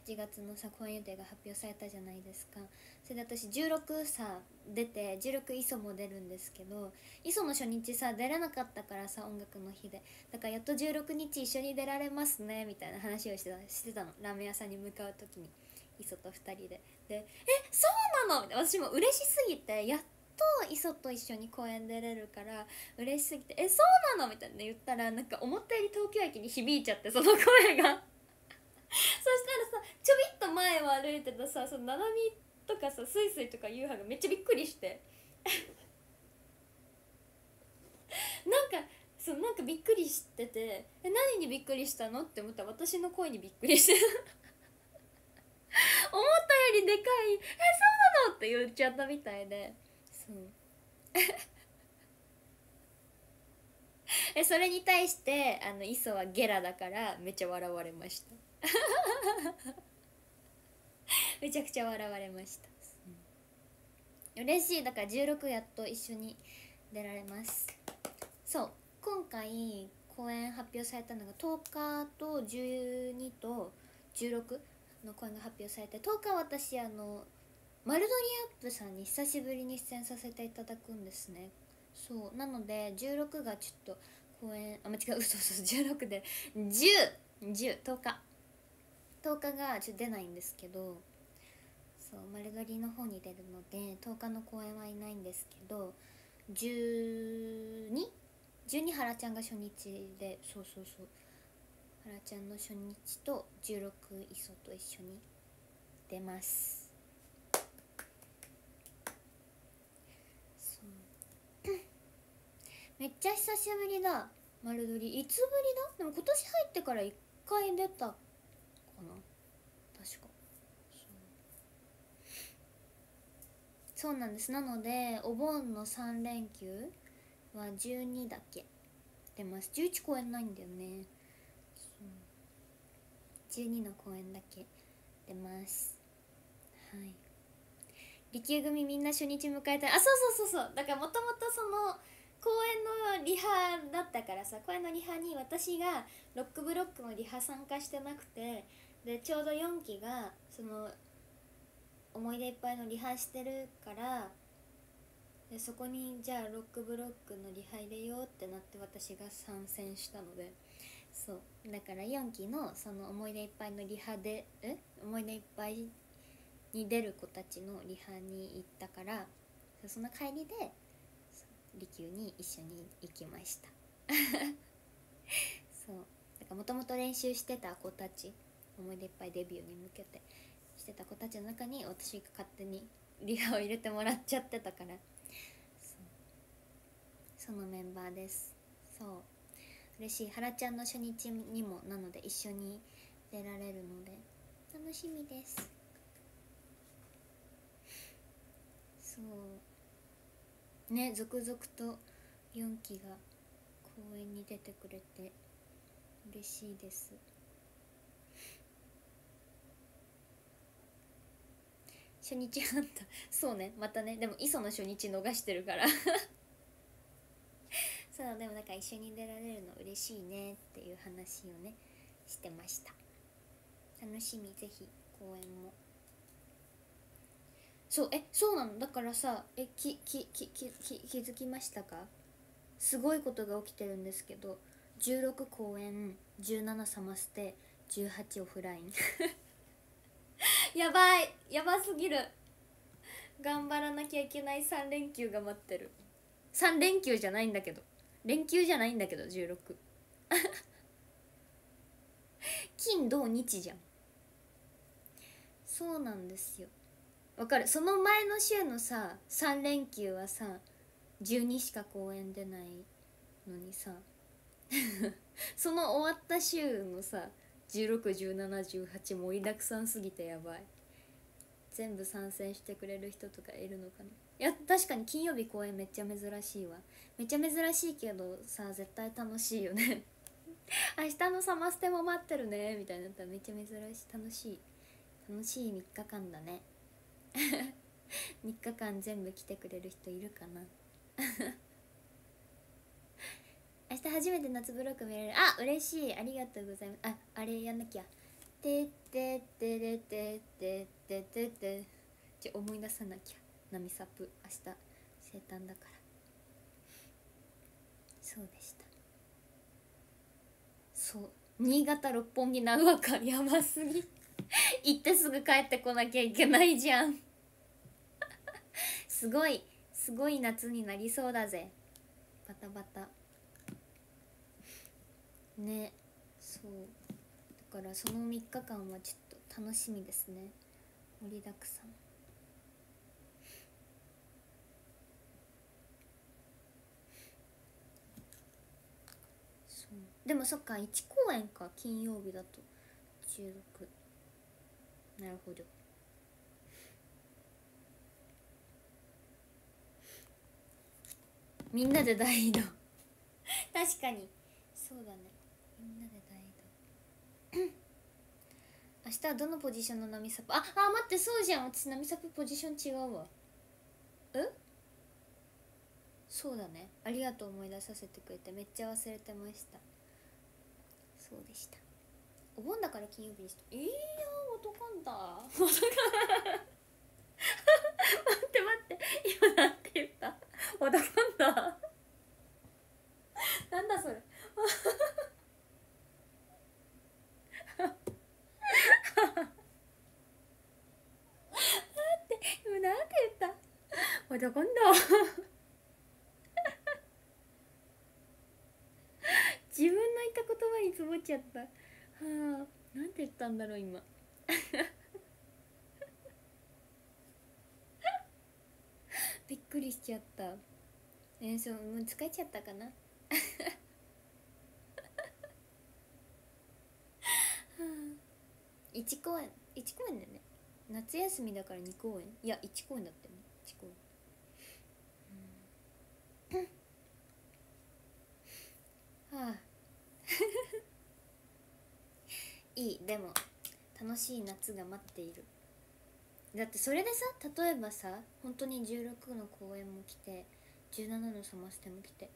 8月のさ公演予定が発表されたじゃないですか。それで私16さ出て16磯も出るんですけど磯の初日さ出れなかったからさ音楽の日で。だからやっと16日一緒に出られますねみたいな話をしてたしてたの。ラーメン屋さんに向かう時に。磯と2人で。で「えそうなの?」私も嬉しすぎてやっと磯と一緒に公園出れるから嬉しすぎて「えそうなの?」みたいな。言ったらなんか思ったより東京駅に響いちゃってその声が。そしたらさちょびっと前を歩いてたさそのななみとかさスイスイとか夕飯がめっちゃびっくりして なんかそうなんかびっくりしてて「え何にびっくりしたの?」って思ったら私の声にびっくりして 思ったよりでかい「えそうなの?」って言っちゃったみたいでそう えそれに対してあの磯はゲラだからめっちゃ笑われました めちゃくちゃ笑われました、うん、嬉しい。だから16やっと一緒に出られます。そう。今回公演発表されたのが10日と12と16の公演が発表されて10日私あのマルドリアップさんに久しぶりに出演させていただくんですね。そう。なので16がちょっと公演あ間違う。嘘嘘16で。1010 10日。10日がちょっと出ないんですけどそう丸刈りの方に出るので10日の公演はいないんですけど 12?12 原ちゃんが初日でそうそうそう。原ちゃんの初日と16磯と一緒に出ます。めっちゃ久しぶりだ。丸撮り。いつぶりだ？でも今年入ってから1回出たな。確か。そう。なんです。なのでお盆の3連休は12だけ？出ます。11公演ないんだよね。12の公演だけ？出ます。はい。利休組みんな初日迎えた。いあそうそうそうそう。だからもともとその公演のリハだったからさ公演のリハに私がロックブロックのリハ参加してなくてでちょうど4期がその思い出いっぱいのリハしてるからでそこにじゃあロックブロックのリハ入れようってなって私が参戦したので。そう。だから4期のその思い出いっぱいのリハでえ？思い出いっぱいに出る子たちのリハに行ったからその帰りで利休に一緒に行きました。そう。だからもともと練習してた子たち思い出いっぱいデビューに向けてしてた子たちの中に私が勝手にリハを入れてもらっちゃってたから。そのメンバーです。そう。嬉しい。原ちゃんの初日にもなので一緒に出られるので楽しみです。そう。ね続々と4期が公演に出てくれて嬉しいです。初日あった。そうね。またね。でも磯の初日逃してるから。そうでもなんか一緒に出られるの嬉しいねっていう話をねしてました。楽しみ。ぜひ公演も。そうえそうなの？だからさえきききき気づきましたか？すごいことが起きてるんですけど16公演17サマステ18オフライン。やばいやばすぎる。頑張らなきゃいけない。3連休が待ってる。3連休じゃないんだけど。連休じゃないんだけど16 金土日じゃん。そうなんですよ。わかる。その前の週のさ3連休はさ12しか公演出ないのにさ その終わった週のさ161718盛りだくさんすぎてやばい。全部参戦してくれる人とかいるのかな？いや確かに金曜日公演めっちゃ珍しいわ。めっちゃ珍しいけどさ絶対楽しいよね。明日のサマステも待ってるね。みたいになったらめっちゃ珍しい。楽しい。楽しい3日間だね。3日間全部来てくれる人いるかな？明日初めて夏ブロック見れる。あ嬉しい。ありがとうございます。ああれやんなきゃ。てってってててててって。ちょ思い出さなきゃ。ナミサプ。明日生誕だから。そうでした。そう。新潟六本木長岡やばすぎ。行ってすぐ帰ってこなきゃいけないじゃん。すごい。すごい夏になりそうだぜ。バタバタ。ねそう。だからその3日間はちょっと楽しみですね。盛りだくさん。そう。でもそっか1公演か金曜日だと。16なるほど。みんなで大移動。確かに。そうだね。明日はどのポジションの波サポ？ああ待ってそうじゃん。私波サポポジション違うわ。え？そうだね。ありがとう思い出させてくれて。めっちゃ忘れてました。そうでした。お盆だから金曜日にしたえー、や男んだ。待って待って。今なんて言った？男んだ。なんだそれ待って今なんて言った。男んだ自分の言った言葉につぼっちゃった。はあなんて言ったんだろう今。びっくりしちゃった。えー、そうもう疲れちゃったかな。1公演1公演だよね。夏休みだから2公演いや1公演だったよね。1公演、うん、はあ。いい。でも楽しい夏が待っている。だってそれでさ例えばさ本当に16の公演も来て17のサマステも来て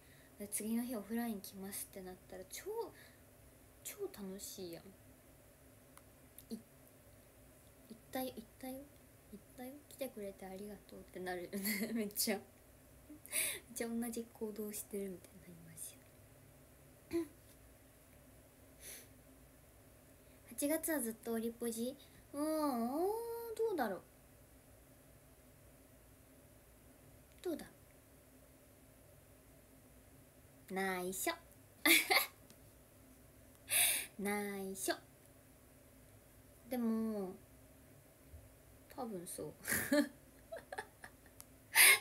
次の日オフライン来ますってなったら超超楽しいやんい行ったよ行ったよ。行ったよ。来てくれてありがとうってなるよね。めっちゃ。めっちゃ同じ行動してるみたいになりますよ 8月はずっとオリポジ？うんどうだろう。どうだ？内緒内緒でも多分そう。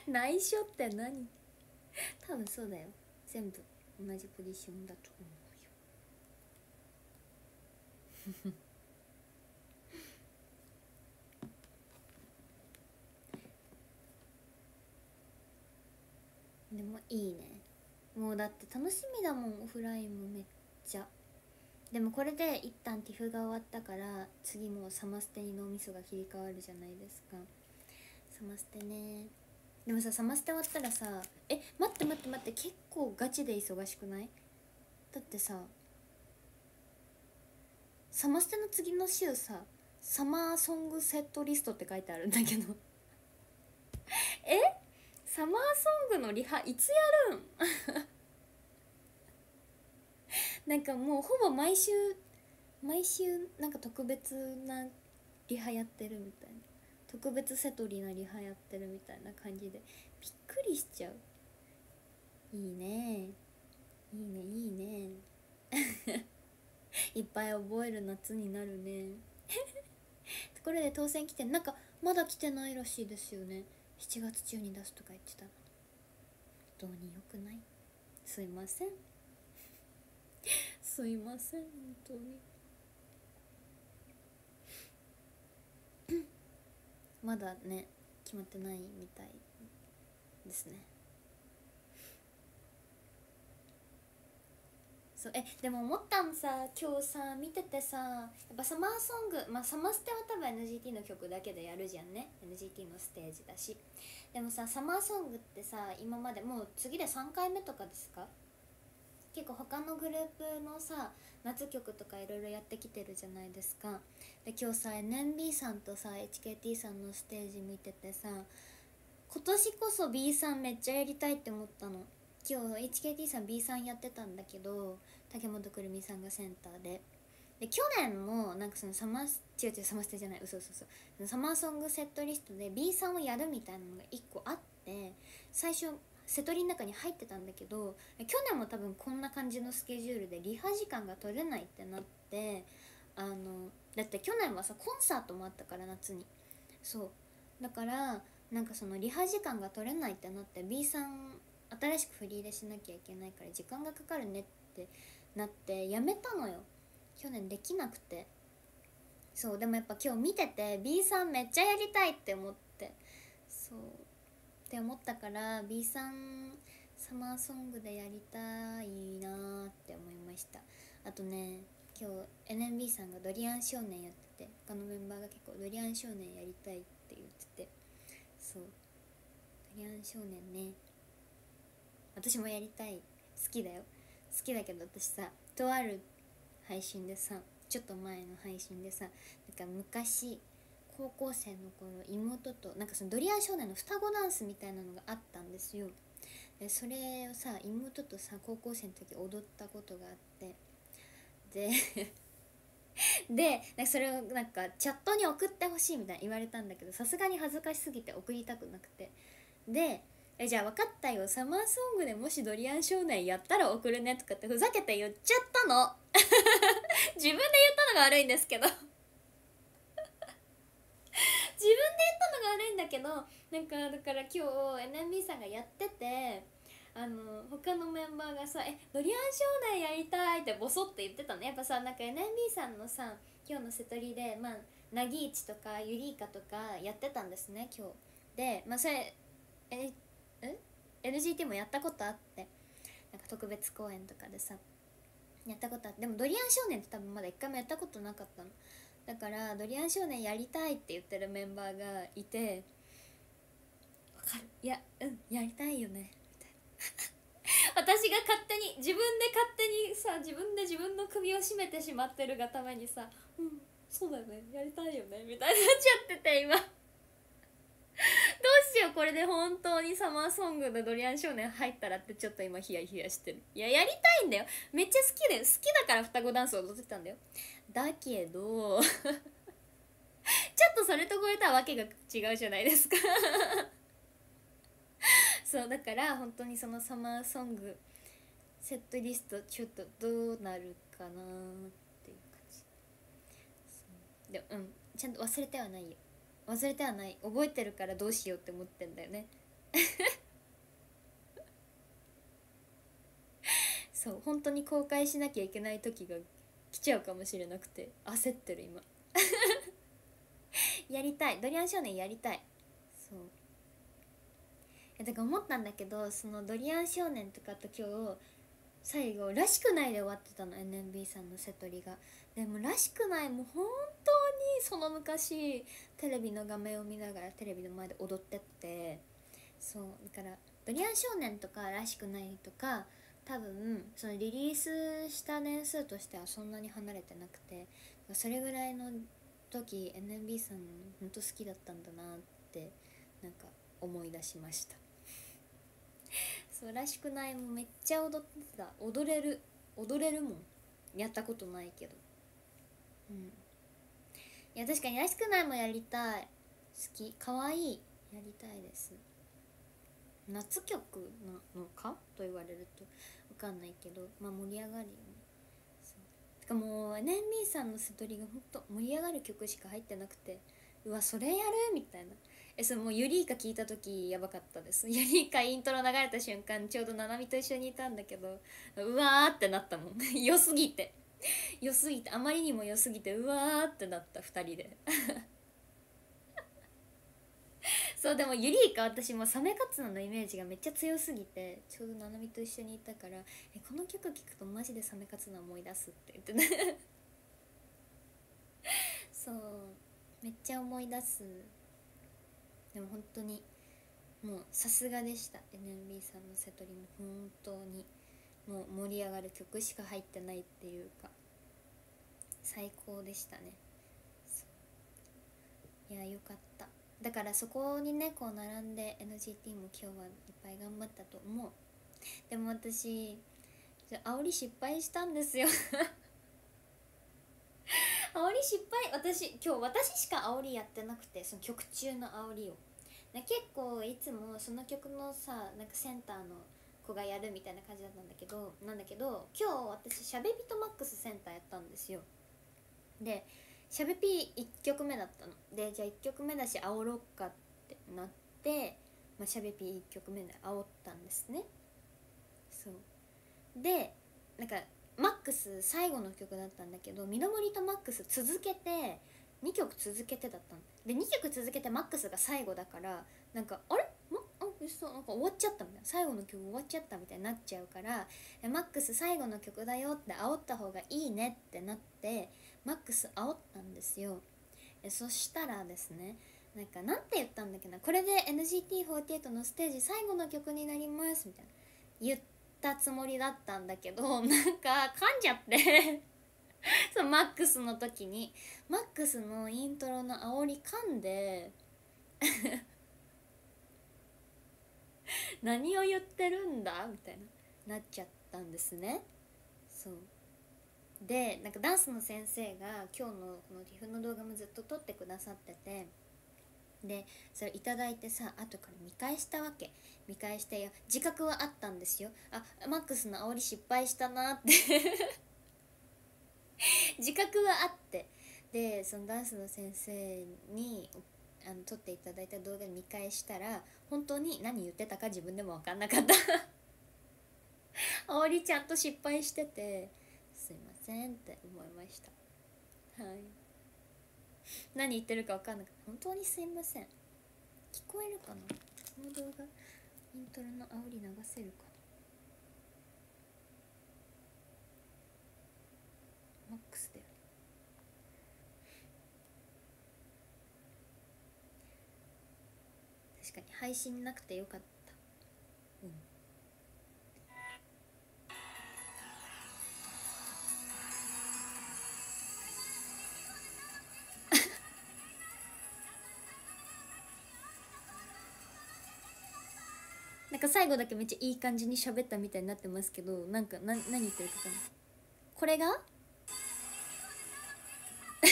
内緒って何？多分そうだよ。全部同じポジションだと思うよ。でもいいね。もうだって楽しみだもんオフラインもめっちゃ。でもこれで一旦ティフが終わったから次もサマステに脳みそが切り替わるじゃないですか。サマステね。でもさサマステ終わったらさえ待って待って待って結構ガチで忙しくない？だってさサマステの次の週さサマーソングセットリストって書いてあるんだけど。え？サマーソングのリハいつやるん？なんかもうほぼ毎週毎週なんか特別なリハやってるみたいな。特別セトリなリハやってるみたいな感じで。びっくりしちゃう。いいね。いいね。いいね。いっぱい覚える夏になるね。と ころで当選来てなんかまだ来てないらしいですよね。7月中に出すとか言ってたのどうによくない？すいません。すいません本当に。まだね決まってないみたいですね。そうえでも思ったんさ今日さ見ててさやっぱサマーソングまあサマステは多分 NGT の曲だけでやるじゃんね。NGT のステージだし。でもさサマーソングってさ今までもう次で3回目とかですか？結構他のグループのさ夏曲とかいろいろやってきてるじゃないですか。で今日さ NMB さんとさ HKT さんのステージ見ててさ今年こそ B さんめっちゃやりたいって思ったの。今日 HKT さん B さんやってたんだけど竹本くるみさんがセンターで。で去年もなんかそのサマー違う違うサマステじゃない。嘘嘘嘘。サマーソングセットリストで B さんをやるみたいなのが1個あって最初瀬戸りの中に入ってたんだけど去年も多分こんな感じのスケジュールでリハ時間が取れないってなってあのだって去年はさコンサートもあったから夏に。そう。だからなんかそのリハ時間が取れないってなって B さん新しくフリーでしなきゃいけないから時間がかかるねってなってやめたのよ。去年できなくて。そう。でもやっぱ今日見てて B さんめっちゃやりたいって思って。そう。って思ったから B さんサマーソングでやりたいなって思いました。あとね今日 NMB さんがドリアン少年やってて他のメンバーが結構ドリアン少年やりたいって言ってて。そう。ドリアン少年ね。私もやりたい。好きだよ。好きだけど私さとある配信でさちょっと前の配信でさなんか昔高校生の頃妹となんかそのドリアン少年の双子ダンスみたいなのがあったんですよ。でそれをさ妹とさ高校生の時踊ったことがあって。で でなんかそれをなんかチャットに送ってほしいみたいな言われたんだけどさすがに恥ずかしすぎて送りたくなくて。でえじゃあ分かったよ。サマーソングでもしドリアン少年やったら送るねとかってふざけて言っちゃったの。自分で言ったのが悪いんですけど。自分で言ったのが悪いんだけどなんかだから今日 NMB さんがやっててあの他のメンバーがさ「えドリアン少年やりたい」ってボソッと言ってたのやっぱさなんか NMB さんのさ今日のセトリでまあナギイチとかユリイカとかやってたんですね今日。でまあそれええ NGT もやったことあってなんか特別公演とかでさやったことあって。でもドリアン少年って多分まだ一回もやったことなかったの。だからドリアン少年やりたいって言ってるメンバーがいてわかる。いやうんやりたいよねみたいな。私が勝手に自分で勝手にさ自分で自分の首を絞めてしまってるがためにさうんそうだよね。やりたいよね。みたいになっちゃってて今。どうしようこれで。本当にサマーソングのドリアン少年入ったらってちょっと今ヒヤヒヤしてる。いややりたいんだよ。めっちゃ好きだよ。好きだから双子ダンス踊ってたんだよ。だけど ちょっとそれとこれとはわけが違うじゃないですか。そうだから本当にそのサマーソングセットリストちょっとどうなるかなっていう感じ。でうんちゃんと忘れてはないよ。忘れてはない。覚えてるからどうしようって思ってんだよね。そう本当に公開しなきゃいけない時が来ちゃうかもしれなくて。焦ってる今。やりたい。ドリアン少年やりたい。そう。えだから思ったんだけどそのドリアン少年とかと今日最後「らしくない」で終わってたの。NMB さんの瀬戸りが。でも「らしくない」もう本当にその昔テレビの画面を見ながらテレビの前で踊ってって。そう。だから「ドリアン少年」とか「らしくない」とか多分そのリリースした年数としてはそんなに離れてなくてそれぐらいの時 NMB さんほんと好きだったんだなってなんか思い出しました。そうらしくない。もうめっちゃ踊ってた。踊れる。踊れるもん。やったことないけど。うん。いや確かにらしくないもやりたい。好き。かわいい。やりたいです。夏曲なのかと言われると分かんないけどまあ盛り上がるよね。そう。てかもう NMB さんの瀬戸りがほんと盛り上がる曲しか入ってなくてうわそれやるみたいな。えそのもうユリイカ聞いた時やばかったです。ユリイカイントロ流れた瞬間ちょうどななみと一緒にいたんだけどうわーってなったもん。良すぎて。良すぎてあまりにも良すぎてうわーってなった2人で。そうでもユリイカ私もサメカツナのイメージがめっちゃ強すぎてちょうどななみと一緒にいたから「えこの曲聴くとマジでサメカツナ思い出す」って言ってね そうめっちゃ思い出す。でも本当にもうさすがでした。NMB さんの瀬戸りも本当にもう盛り上がる曲しか入ってないっていうか最高でしたね。いやよかった。だからそこにねこう並んで NGT も今日はいっぱい頑張ったと思う。でも私煽り失敗したんですよ。煽り失敗私今日私しか煽りやってなくてその曲中の煽りを。結構いつもその曲のさなんかセンターの子がやるみたいな感じだったんだけどなんだけど今日私しゃべピとマックスセンターやったんですよ。でしゃべピ1曲目だったの。でじゃあ1曲目だし煽ろっかってなって、まあ、しゃべピ1曲目で煽ったんですね。そう。でなんかマックス最後の曲だったんだけどミノモリとマックス続けて2曲続けてだったの。で2曲続けてマックスが最後だからなんかあれ？まあそうなんか終わっちゃったみたいな。最後の曲終わっちゃったみたいになっちゃうからマックス最後の曲だよって煽った方がいいねってなってマックス煽ったんですよ。えそしたらですねなんかなんて言ったんだっけなこれで NGT48 のステージ最後の曲になりますみたいな。言ったつもりだったんだけど なんか噛んじゃって。そうマックスの時に。マックスのイントロの煽り噛んで。何を言ってるんだみたいな。なっちゃったんですね。そう。でなんかダンスの先生が今日のこの TIFF の動画もずっと撮ってくださっててでそれ頂いてさ後から見返したわけ。見返してよ自覚はあったんですよ。あマックスの煽り失敗したなって。自覚はあって。でそのダンスの先生にあの撮っていただいた動画見返したら本当に何言ってたか自分でも分かんなかった。煽りちゃんと失敗してて。すいませんって思いました。はい。何言ってるか分かんなくて本当にすいません。聞こえるかな？この動画イントロの煽り流せるかな？マックスだよね。確かに配信なくてよかった。か最後だけめっちゃいい感じに喋ったみたいになってますけどなんかな何言ってるかかなこれが？これが？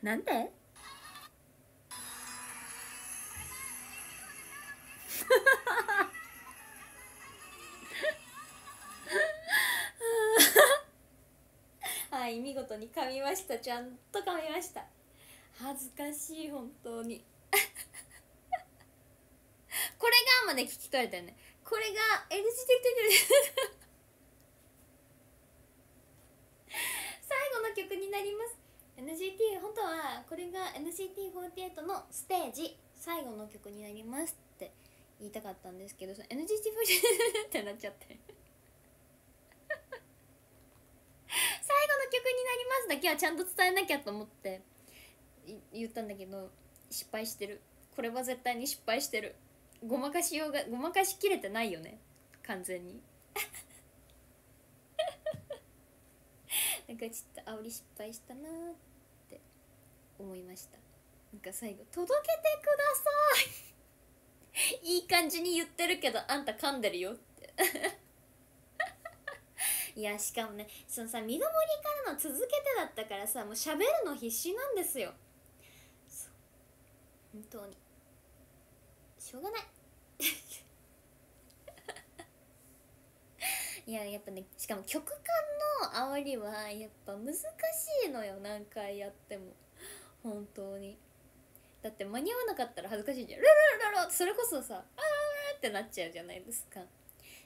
なんではい見事に噛みました。ちゃんと噛みました。恥ずかしい本当に。これがまで聞き取れたよね。これが LG 最後の曲になります。NGT 本当はこれが NCT48 のステージ最後の曲になりますって言いたかったんですけど NGT48 ってなっちゃって最後の曲になりますだけはちゃんと伝えなきゃと思って言ったんだけど失敗してる。これは絶対に失敗してる。ごまかしようがごまかしきれてないよね。完全に。なんかちょっと煽り失敗したなって。思いました。なんか最後「届けてください」いい感じに言ってるけどあんた噛んでるよって。いやしかもねそのさ身ごもりからの続けてだったからさもう喋るの必死なんですよ。本当に。しょうがない。いややっぱねしかも曲間の煽りはやっぱ難しいのよ何回やっても。本当に。だって間に合わなかったら恥ずかしいじゃん。ルルルルルそれこそさあーってなっちゃうじゃないですか。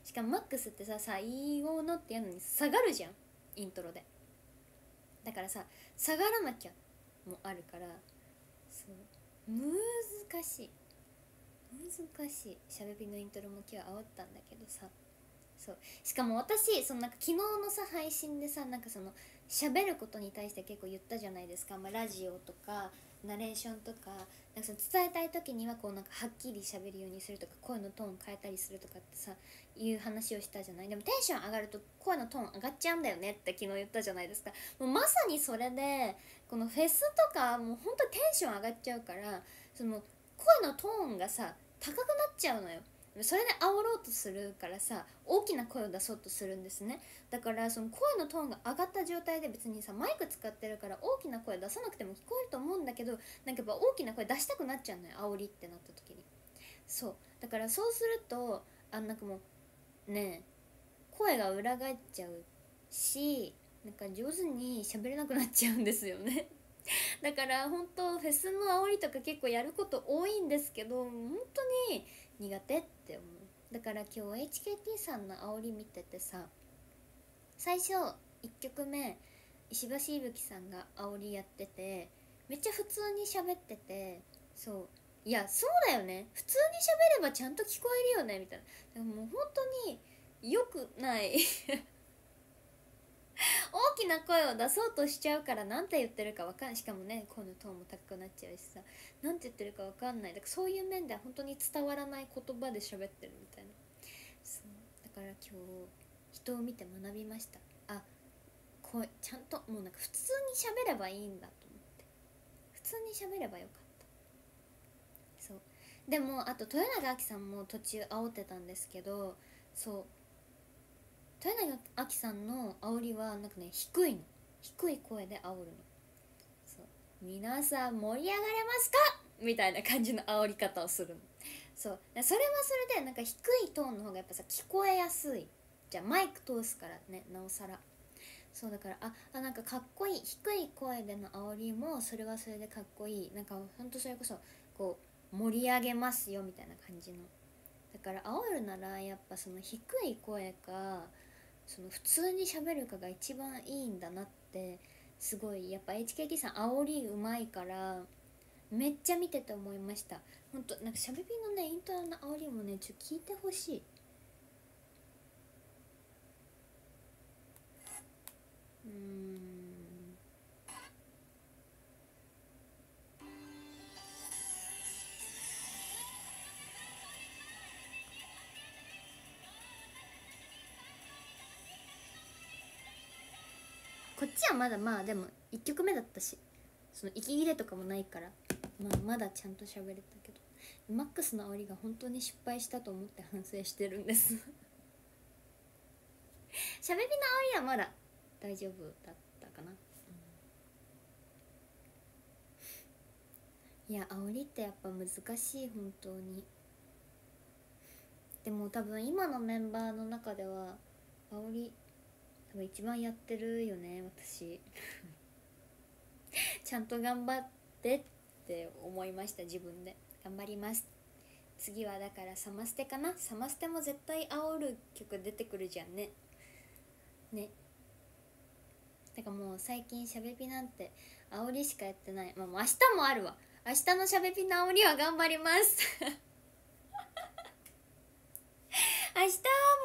しかもマックスってさ「最後の」ってやるのに下がるじゃん。イントロで。だからさ下がらなきゃもあるからそう。難しい。難しい。しゃべりのイントロも今日煽ったんだけどさ。そう。しかも私そのなんか昨日のさ配信でさなんかその喋ることに対して結構言ったじゃないですか、まあ、ラジオとかナレーションとかなんかその伝えたい時にはこうなんかはっきり喋るようにするとか声のトーン変えたりするとかってさいう話をしたじゃない？でもテンション上がると声のトーン上がっちゃうんだよねって昨日言ったじゃないですか。もうまさにそれでこのフェスとかもうほんとテンション上がっちゃうからその声のトーンがさ高くなっちゃうのよ。それで煽ろうとするからさ大きな声を出そうとするんですね。だからその声のトーンが上がった状態で別にさマイク使ってるから大きな声出さなくても聞こえると思うんだけどなんかやっぱ大きな声出したくなっちゃうのよ煽りってなった時に。そう。だからそうするとあなんかもうね声が裏返っちゃうしなんか上手に喋れなくなっちゃうんですよね。だから本当フェスの煽りとか結構やること多いんですけど本当に苦手って思う。だから今日 HKT さんの煽り見ててさ最初1曲目石橋いぶきさんが煽りやっててめっちゃ普通に喋っててそう。いやそうだよね。普通に喋ればちゃんと聞こえるよねみたいな。でももう本当に良くない。大きな声を出そうとしちゃうから何て言ってるか分かんない。しかもね声のトーンも高くなっちゃうしさ。何て言ってるか分かんない。だからそういう面では本当に伝わらない言葉で喋ってるみたいな。そう。だから今日人を見て学びました。あ声ちゃんともうなんか普通に喋ればいいんだと思って。普通に喋ればよかった。そう。でもあと豊永亜希さんも途中煽ってたんですけどそう。豊永亜希さんの煽りはなんかね低いの。低い声で煽るの。そう。皆さん盛り上がれますか？みたいな感じの煽り方をするの。そう。それはそれでなんか低いトーンの方がやっぱさ聞こえやすい。じゃあマイク通すからねなおさら。そうだからああなんかかっこいい低い声での煽りもそれはそれでかっこいい。なんかほんとそれこそこう盛り上げますよみたいな感じの。だから煽るならやっぱその低い声かその普通にしゃべるかが一番いいんだなってすごいやっぱ HKT さん煽りうまいからめっちゃ見てて思いました。ほんとなんかしゃべりのねイントロの煽りもねちょっと聞いてほしい。うん。はまだまあでも1曲目だったしその息切れとかもないからまあまだちゃんと喋れたけどマックスの煽りが本当に失敗したと思って反省してるんです。しゃべりの煽りはまだ大丈夫だったかな、いや煽りってやっぱ難しい本当に。でも多分今のメンバーの中では煽り多分一番やってるよね私。ちゃんと頑張ってって思いました自分で。頑張ります。次はだからサマステかな？サマステも絶対煽る曲出てくるじゃんね。ね。だからもう最近しゃべピなんて煽りしかやってない。まあもう明日もあるわ。明日のしゃべピの煽りは頑張ります。明日は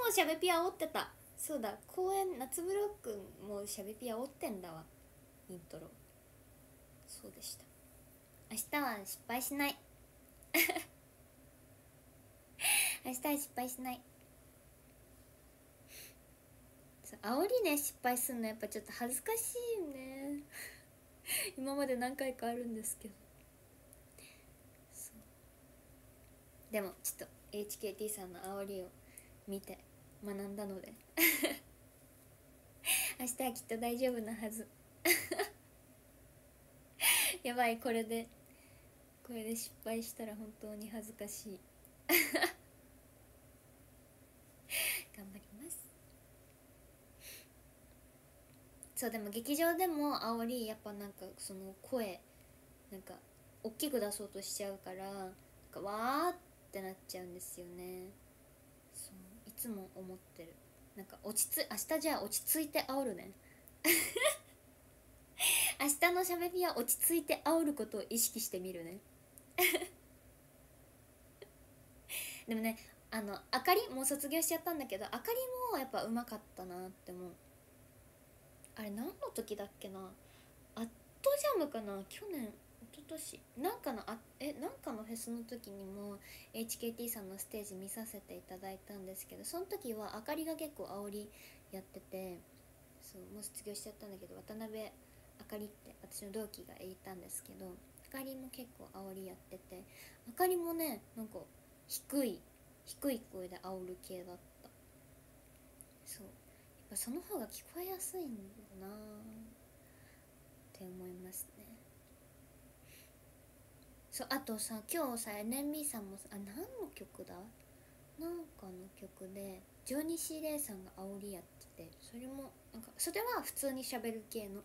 もうしゃべピ煽ってた。そうだ公演夏ブロックもうしゃべピ煽ってんだわ。イントロ。そうでした。明日は失敗しない。明日は失敗しない。そう煽りね失敗するの。やっぱちょっと恥ずかしいね。今まで何回かあるんですけど。でもちょっと HKT さんの煽りを見て。学んだので。明日はきっと大丈夫なはず。やばいこれでこれで失敗したら本当に恥ずかしい。頑張ります。そうでも劇場でも煽りやっぱなんかその声なんか大きく出そうとしちゃうからなんかわーってなっちゃうんですよね。つも思ってる。なんか落ち着明日じゃあ落ち着いて煽るね。明日のしゃべりは落ち着いて煽ることを意識してみるね。でもねあのあかりもう卒業しちゃったんだけどあかりもやっぱうまかったなって思う。あれ何の時だっけな？アットジャムかな？去年。一昨年？なんかのあえなんかのフェスの時にも HKT さんのステージ見させていただいたんですけどその時はあかりが結構煽りやっててそうもう卒業しちゃったんだけど渡辺あかりって私の同期がいたんですけどあかりも結構煽りやっててあかりもねなんか低い低い声で煽る系だった。そうやっぱその方が聞こえやすいんだなって思いますね。そうあとさ今日さ NMB さんもあ何の曲だ？なんかの曲で上西玲さんが煽りやっててそれもなんかそれは普通にしゃべる系の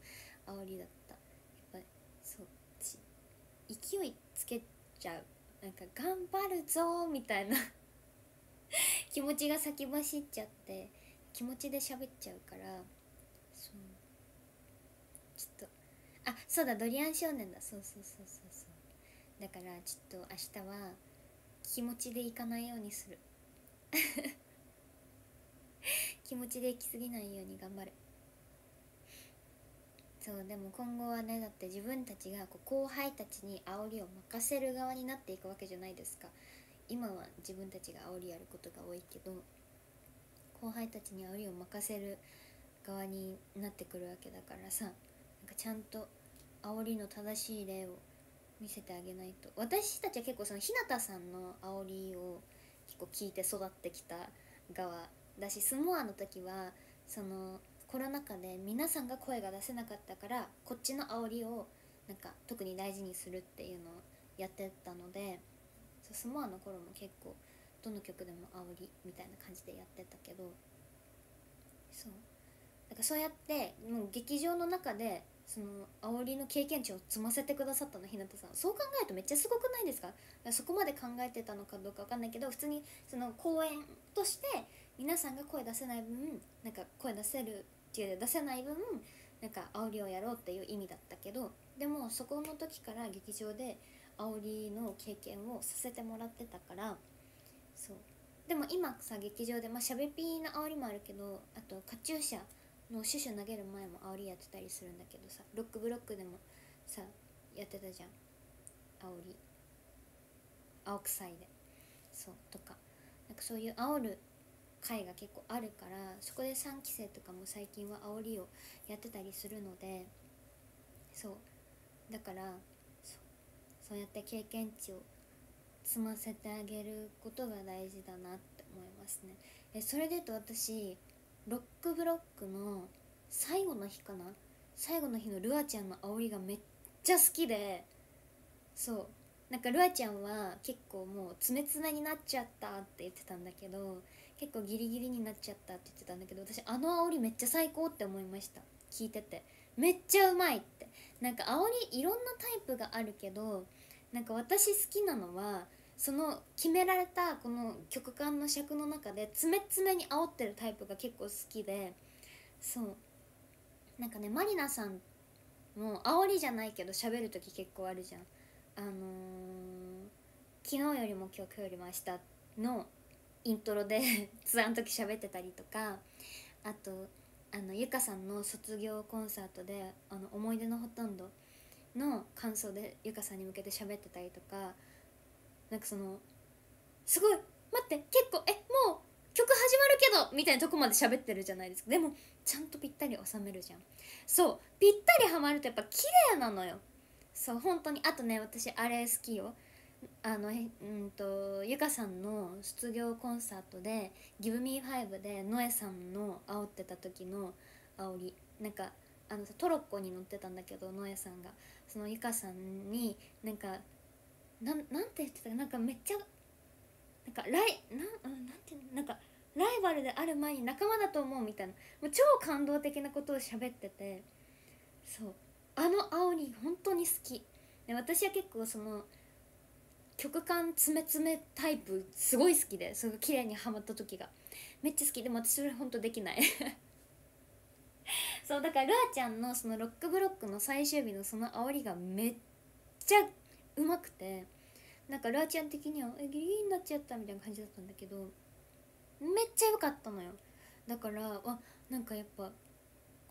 煽りだった。やっぱそう勢いつけちゃう。なんか「頑張るぞ」みたいな。気持ちが先走っちゃって気持ちで喋っちゃうからそう。ちょっとあそうだドリアン少年だ。そうそうそうそう。だからちょっと明日は気持ちでいかないようにする。気持ちで行き過ぎないように頑張る。そうでも今後はねだって自分たちがこう後輩たちに煽りを任せる側になっていくわけじゃないですか。今は自分たちが煽りやることが多いけど後輩たちに煽りを任せる側になってくるわけだからさなんかちゃんと煽りの正しい例を見せてあげないと。私たちは結構その日向さんの煽りを結構聞いて育ってきた側だしスモアの時はそのコロナ禍で皆さんが声が出せなかったからこっちの煽りをなんか特に大事にするっていうのをやってたのでそうスモアの頃も結構どの曲でも煽りみたいな感じでやってたけどそう。だからそうやってもう劇場の中でその煽りの経験値を積ませてくださったの日向さん。そう考えるとめっちゃすごくないですか？そこまで考えてたのかどうか分かんないけど普通にその公演として皆さんが声出せない分なんか声出せる違う出せない分なんか煽りをやろうっていう意味だったけどでもそこの時から劇場で煽りの経験をさせてもらってたからそう。でも今さ劇場でまあしゃべピーの煽りもあるけどあとカチューシャのシュシュ投げる前も煽りやってたりするんだけどさロックブロックでもさやってたじゃん。煽り。青臭いで。そうとか。なんかそういう煽る回が結構あるからそこで3期生とかも最近は煽りをやってたりするのでそう。だからそう。そうやって経験値を積ませてあげることが大事だなって思いますね。えそれで言うと私ロックブロックの最後の日かな？最後の日のルアちゃんの煽りがめっちゃ好きでそう。なんかルアちゃんは結構もう詰め詰めになっちゃったって言ってたんだけど結構ギリギリになっちゃったって言ってたんだけど私あの煽りめっちゃ最高って思いました。聞いてて。めっちゃうまいって。なんか煽りいろんなタイプがあるけどなんか私好きなのはその決められたこの曲間の尺の中で詰め詰めに煽ってるタイプが結構好きでそう。なんかねまりなさんも煽りじゃないけど喋る時結構あるじゃん。あのー、昨日よりも今日今日よりも明日のイントロで ツアーの時喋ってたりとかあとあのゆかさんの卒業コンサートであの思い出のほとんどの感想でゆかさんに向けて喋ってたりとかなんかそのすごい待って結構えもう曲始まるけどみたいなとこまで喋ってるじゃないですか。でもちゃんとぴったり収めるじゃん。そう。ぴったりハマるとやっぱ綺麗なのよ。そう本当に。あとね私あれ好きよ。あのうんとゆかさんの卒業コンサートで「GiveMe5」でノエさんの煽ってた時の煽り。なんかあのトロッコに乗ってたんだけどノエさんが。そのゆかさんになんかなんなんて言ってたかな？んかめっちゃなんかライなんなんてなんかライバルである前に仲間だと思うみたいな。もう超感動的なことを喋ってて。そう。あの煽り本当に好き。で私は結構その曲間詰め詰めタイプすごい好きで。すごい綺麗にはまった時が。めっちゃ好き。でも私それ本当できない。そうだからルアちゃんのそのロックブロックの最終日のその煽りがめっちゃうまくて。なんかルアちゃん的にはえギリギリになっちゃったみたいな感じだったんだけどめっちゃ良かったのよ。だからあなんかやっぱ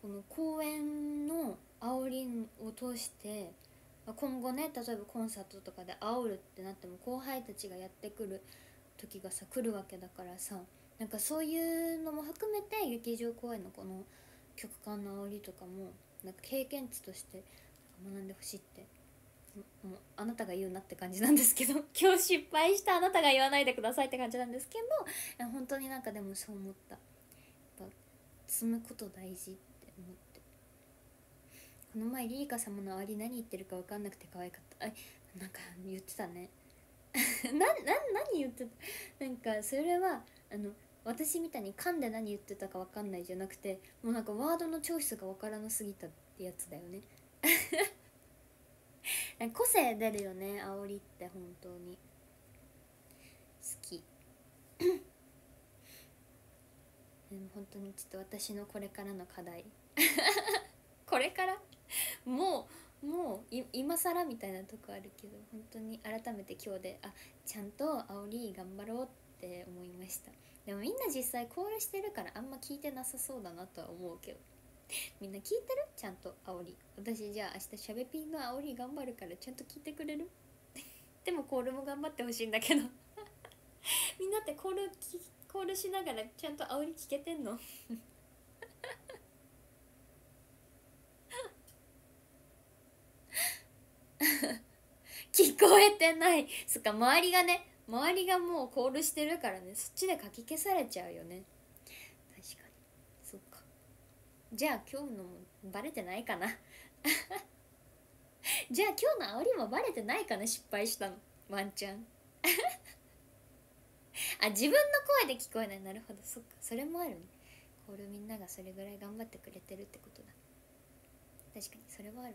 この公演の煽りを通して今後ね例えばコンサートとかで煽るってなっても後輩たちがやってくる時がさ来るわけだからさなんかそういうのも含めて劇場公演のこの曲間の煽りとかもなんか経験値として学んでほしいってもうあなたが言うなって感じなんですけど 今日失敗したあなたが言わないでくださいって感じなんですけど本当になんかでもそう思った。やっぱ積むこと大事って思って。この前リリカ様のあり何言ってるか分かんなくて可愛かった。あなんか言ってたね。なな何言ってた？なんかそれはあの私みたいに噛んで何言ってたか分かんないじゃなくてもうなんかワードのチョイスが分からなすぎたってやつだよね。個性出るよね煽りって本当に。好き。でも本当にちょっと私のこれからの課題。これから？もうもう今更みたいなとこあるけど本当に改めて今日であちゃんと煽り頑張ろうって思いました。でもみんな実際コールしてるからあんま聞いてなさそうだなとは思うけど。みんな聞いてる？ちゃんと煽り。私じゃあ明日しゃべピンの煽り頑張るからちゃんと聞いてくれる？でもコールも頑張ってほしいんだけど。みんなってコールコールしながらちゃんと煽り聞けてんの？聞こえてない。そっか周りがね周りがもうコールしてるからねそっちでかき消されちゃうよね。じゃあ今日のバレてないかな？じゃあ今日の煽りもバレてないかな失敗したの。ワンチャンあ自分の声で聞こえない。なるほど。そっか。それもあるね。コールみんながそれぐらい頑張ってくれてるってことだ。確かに。それはある。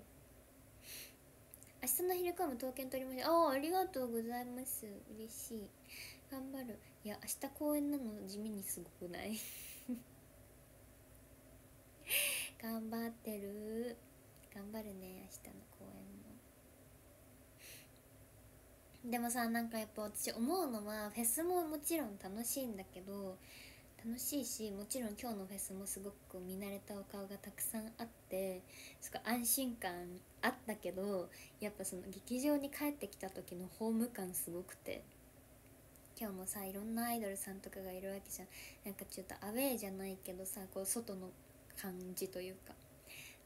明日の昼からも刀剣取りましたああありがとうございます。嬉しい。頑張る。いや明日公演なの地味にすごくない？頑張ってる。頑張るね明日の公演も。でもさなんかやっぱ私思うのはフェスももちろん楽しいんだけど楽しいしもちろん今日のフェスもすごく見慣れたお顔がたくさんあってすごい安心感あったけどやっぱその劇場に帰ってきた時のホーム感すごくて。今日もさいろんなアイドルさんとかがいるわけじゃん。なんかちょっとアウェーじゃないけどさこう外の感じというか。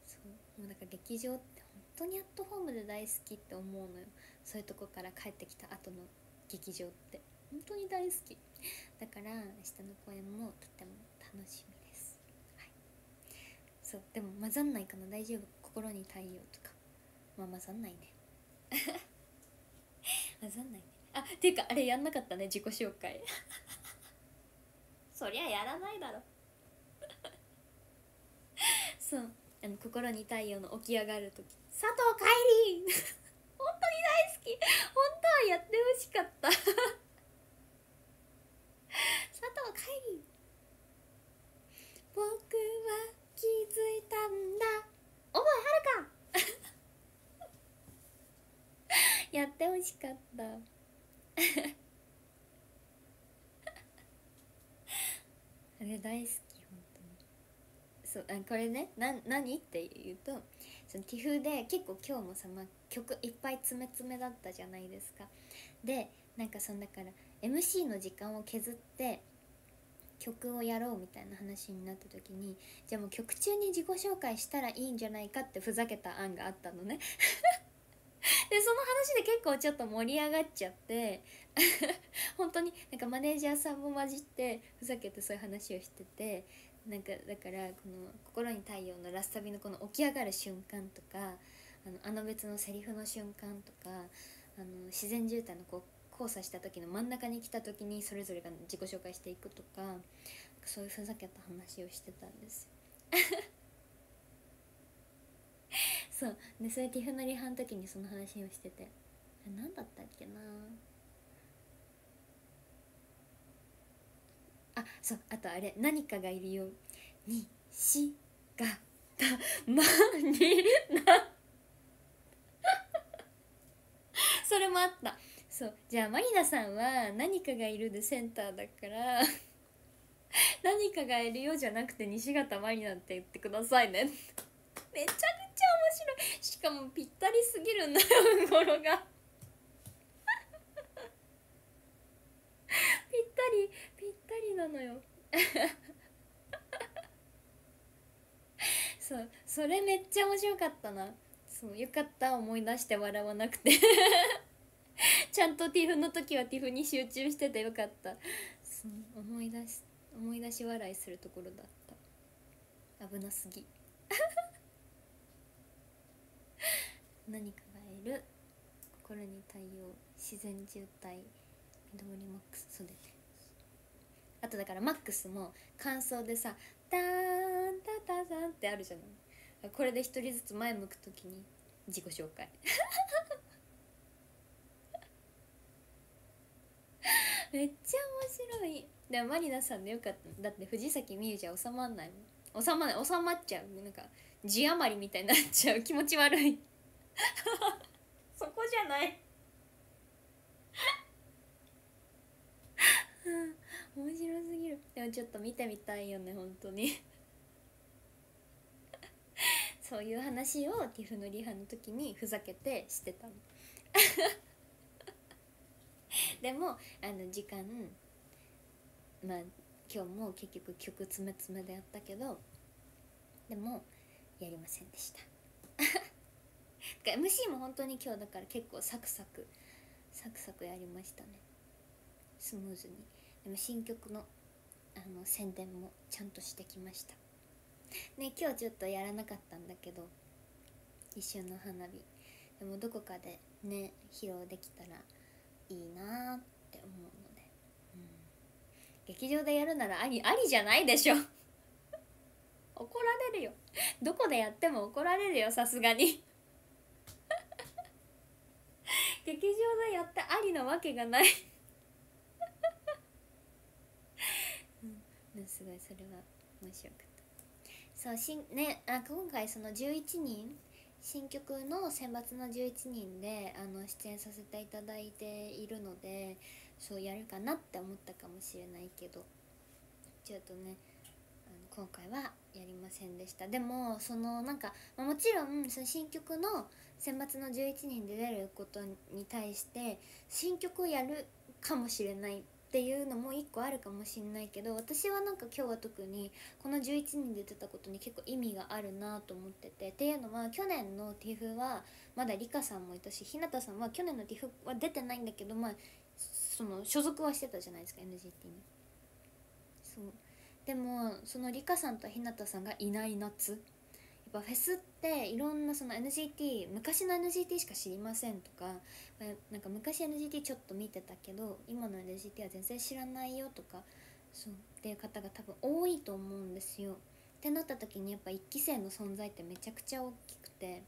そう。もうだから劇場って本当にアットホームで大好きって思うのよ。そういうとこから帰ってきた後の劇場って。本当に大好き。だから明日の公演もとっても楽しみです、はい、そう。でも混ざんないかな。大丈夫。心に太陽とか。まあ混ざんないね。混ざんないね。あっていうかあれやんなかったね。自己紹介。そりゃやらないだろ。そう。あの心に太陽の起き上がる時。佐藤帰り 本当に大好き。本当はやってほしかった。佐藤帰り僕は気づいたんだ。お前はるか。やってほしかった。あれ大好き。そうあこれねな何？って言うとその TIFF で結構今日もさ、ま、曲いっぱい詰め詰めだったじゃないですか。でなんかそんだから MC の時間を削って曲をやろうみたいな話になった時にじゃあもう曲中に自己紹介したらいいんじゃないかってふざけた案があったのね。でその話で結構ちょっと盛り上がっちゃって 本当になんかマネージャーさんも混じってふざけてそういう話をしててなんかだからこの「心に太陽」のラスサビのこの起き上がる瞬間とかあのあの別のセリフの瞬間とかあの自然渋滞のこう交差した時の真ん中に来た時にそれぞれが自己紹介していくとかそういうふざけた話をしてたんです そう。でそれティフのリハの時にその話をしてて何だったっけな。あそうあとあれ何かがいるよにしがたまになそれもあった。そうじゃあマリナさんは何かがいるでセンターだから何かがいるよじゃなくて西形マリナって言ってくださいね。めちゃくちゃ面白い。しかもぴったりすぎるんだようんごろが。ぴったりりなのよ。そうそれめっちゃ面白かったな。そうよかった思い出して笑わなくて。ちゃんとティフの時はティフに集中しててよかった。そう思い出し思い出し笑いするところだった。危なすぎ。何かがいる。心に対応自然渋滞緑マックスそうで。あとだからマックスも感想でさ「ターンタタタン」ってあるじゃない？これで一人ずつ前向く時に自己紹介。めっちゃ面白い。でもマリナさんでよかった。だって藤崎美優じゃ収まんないもん。収まない。収まっちゃうなんか字余りみたいになっちゃう。気持ち悪い。そこじゃない。面白すぎる。でもちょっと見てみたいよね本当に。そういう話をティフのリハの時にふざけてしてたの。でもあの時間まあ今日も結局曲詰め詰めでやったけどでもやりませんでした。MC も本当に今日だから結構サクサクサクサクやりましたね。スムーズに。でも新曲のあの宣伝もちゃんとしてきました。ね今日ちょっとやらなかったんだけど一瞬の花火。でもどこかでね披露できたらいいなって思うので、うん、劇場でやるならありありじゃないでしょ。怒られるよ。どこでやっても怒られるよさすがに。劇場でやってありなわけがない。うん、すごいそれは面白かった。そうしんねあ今回その11人新曲の選抜の11人であの出演させていただいているのでそうやるかなって思ったかもしれないけどちょっとねあの今回はやりませんでした。でもそのなんか、もちろんその新曲の選抜の11人で出ることに対して新曲をやるかもしれないっていうのも1個あるかもしんないけど私はなんか今日は特にこの11人で出たことに結構意味があるなと思っててっていうのは去年の TIFF はまだリカさんもいたし日向さんは去年の TIFF は出てないんだけどまあその所属はしてたじゃないですか NGT に。そう。でもそのリカさんと日向さんがいない夏。ぱフェスっていろんなその NGT 昔の NGT しか知りませんとかなんか昔 NGT ちょっと見てたけど今の NGT は全然知らないよとかそうっていう方が多分多いと思うんですよ。ってなった時にやっぱ1期生の存在ってめちゃくちゃ大きくて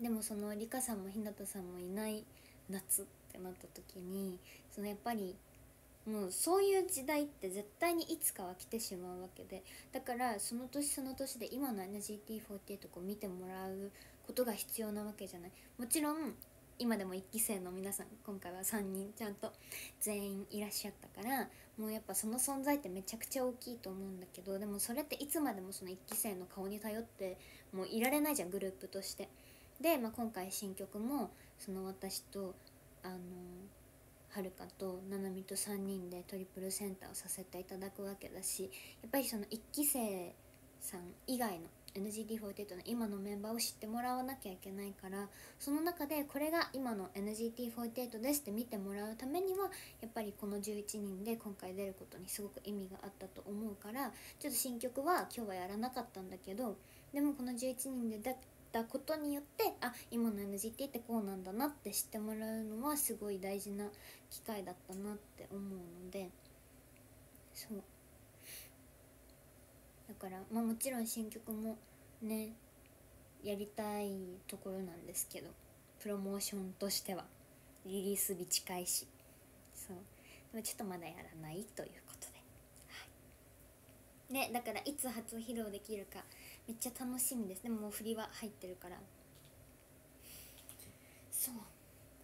でもそのリカさんも日向さんもいない夏ってなった時にそのやっぱりもうそういう時代って絶対にいつかは来てしまうわけでだからその年その年で今の NGT48 を見てもらうことが必要なわけじゃない。もちろん今でも1期生の皆さん今回は3人ちゃんと全員いらっしゃったからもうやっぱその存在ってめちゃくちゃ大きいと思うんだけどでもそれっていつまでもその1期生の顔に頼ってもういられないじゃんグループとして。で、まあ、今回新曲もその私とあのはるかとななみと3人でトリプルセンターをさせていただくわけだしやっぱりその1期生さん以外の NGT48 の今のメンバーを知ってもらわなきゃいけないからその中でこれが今の NGT48 ですって見てもらうためにはやっぱりこの11人で今回出ることにすごく意味があったと思うからちょっと新曲は今日はやらなかったんだけどでもこの11人でったことによってあ今の NGT ってこうなんだなって知ってもらうのはすごい大事な機会だったなって思うのでそう。だからまあもちろん新曲もねやりたいところなんですけどプロモーションとしてはリリース日近いし。そう。でもちょっとまだやらないということで。はい。ねだからいつ初披露できるかめっちゃ楽しみです。でももう振りは入ってるから。そう。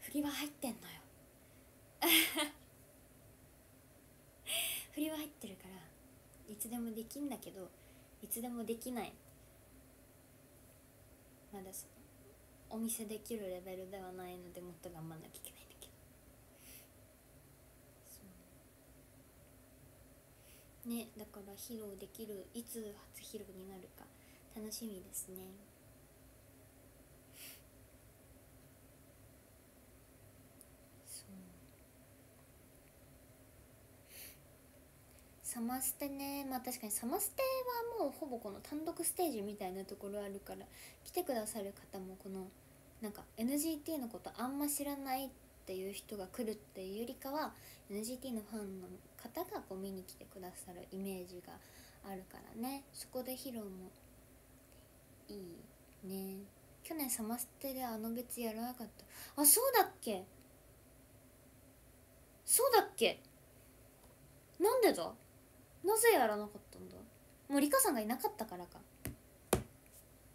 振りは入ってんのよ。振りは入ってるからいつでもできんだけどいつでもできない。まだそお見せできるレベルではないのでもっと頑張んなきゃいけないんだけど。そう。ねだから披露できるいつ初披露になるか。楽しみですね。サマステね。まあ確かにサマステはもうほぼこの単独ステージみたいなところあるから来てくださる方もこのなんか NGT のことあんま知らないっていう人が来るっていうよりかは NGT のファンの方がこう見に来てくださるイメージがあるからね。そこで披露もいいね。去年サマステであの別やらなかった。あそうだっけ？そうだっけ？なんでだ？なぜやらなかったんだ？もうリカさんがいなかったからか。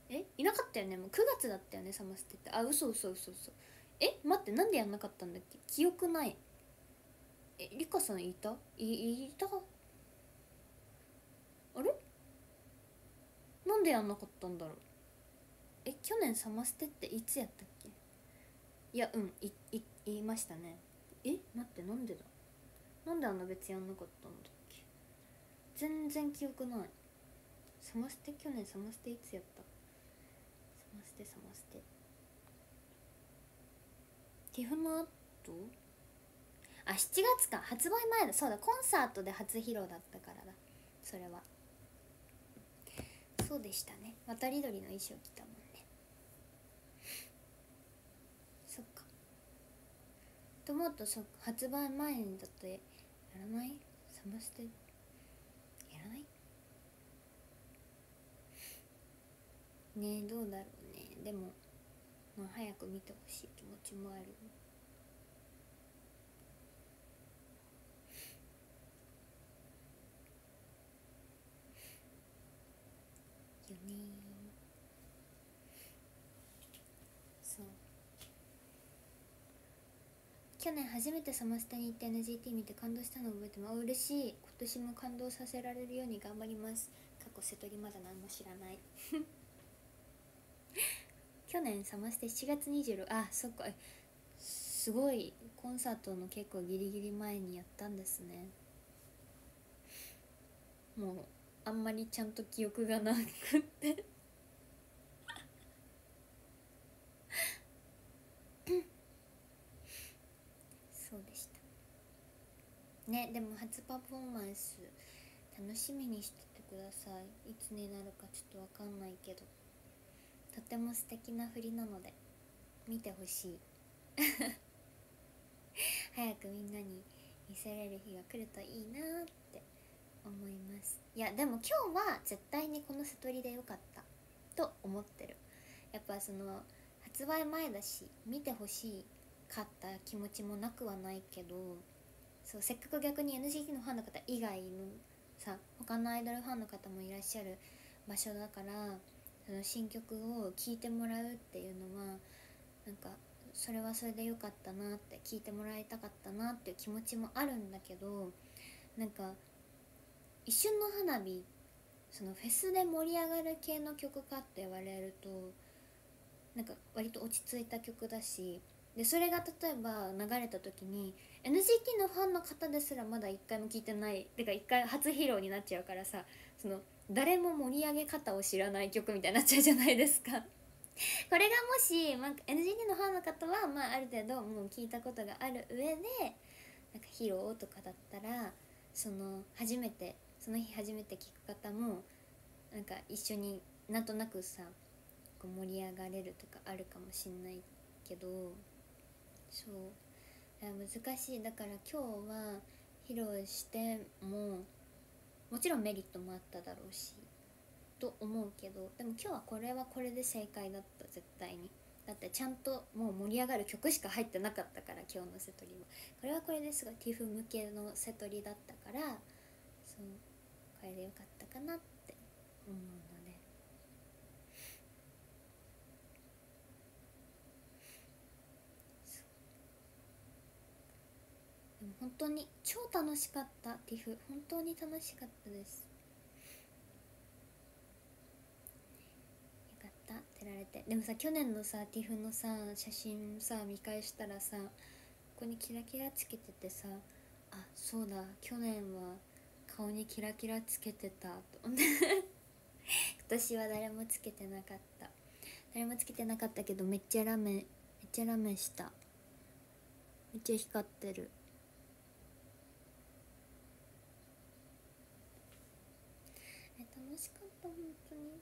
え？いなかったよね？もう9月だったよねサマステって。あ嘘嘘嘘嘘。え？待ってなんでやんなかったんだっけ？記憶ない。えリカさんいた？いいたあれなんでやんなかったんだろう？え去年サマステっていつやったっけ？いやうんいい言いましたね。え待ってなんでだ？なんであんな別やんなかったんだっけ？全然記憶ない。サマステ？去年サマステいつやった？サマステサマステ。ティフの後あ7月か。発売前だ。そうだコンサートで初披露だったからだ。それは。そうでしたね。渡り鳥の衣装着たもんね。そっか。と思うとそ発売前だってやらない？サマステやらない？ねえどうだろうね。でもまあ早く見てほしい気持ちもあるよねそう去年初めてサマステに行って NGT 見て感動したのを覚えてもあ嬉しい。今年も感動させられるように頑張ります。過去瀬戸りまだ何も知らない。去年サマステ7月26あそっか。すごい。コンサートの結構ギリギリ前にやったんですね。もうあんまりちゃんと記憶がなくってそうでしたねでも初パフォーマンス楽しみにしててください。いつになるかちょっとわかんないけど。とても素敵な振りなので見てほしい。早くみんなに見せれる日が来るといいなって思います。いやでも今日は絶対にこの瀬戸りでよかった。と思ってる。やっぱその発売前だし見てほしかった気持ちもなくはないけど。そうせっかく逆に NGT のファンの方以外のさ他のアイドルファンの方もいらっしゃる場所だからその新曲を聴いてもらうっていうのはなんかそれはそれでよかったなって聞いてもらいたかったなっていう気持ちもあるんだけどなんか一瞬の花火そのフェスで盛り上がる系の曲かって言われるとなんか割と落ち着いた曲だしでそれが例えば流れた時に NGT のファンの方ですらまだ一回も聴いてないてか一回初披露になっちゃうからさその誰も盛り上げ方を知らない曲みたいになっちゃうじゃないですか。これがもし、まあ、NGT のファンの方は、まあ、ある程度もう聞いたことがある上でなんか披露とかだったらその初めてその日初めて聞く方もなんか一緒になんとなくさか盛り上がれるとかあるかもしんないけどそう。難しい。だから今日は披露してももちろんメリットもあっただろうしと思うけどでも今日はこれはこれで正解だった絶対に。だってちゃんともう盛り上がる曲しか入ってなかったから今日のセトリは。これはこれですごいティフ向けのセトリだったからそう。これでよかったかなって思うのででも本当に超楽しかったティフ本当に楽しかったです。よかった。照られて。でもさ去年のさティフのさ写真さ見返したらさここにキラキラつけててさあそうだ去年は顔にキラキラつけてたと。今年は誰もつけてなかった。誰もつけてなかったけどめっちゃラメめっちゃラメした。めっちゃ光ってるしかった本当に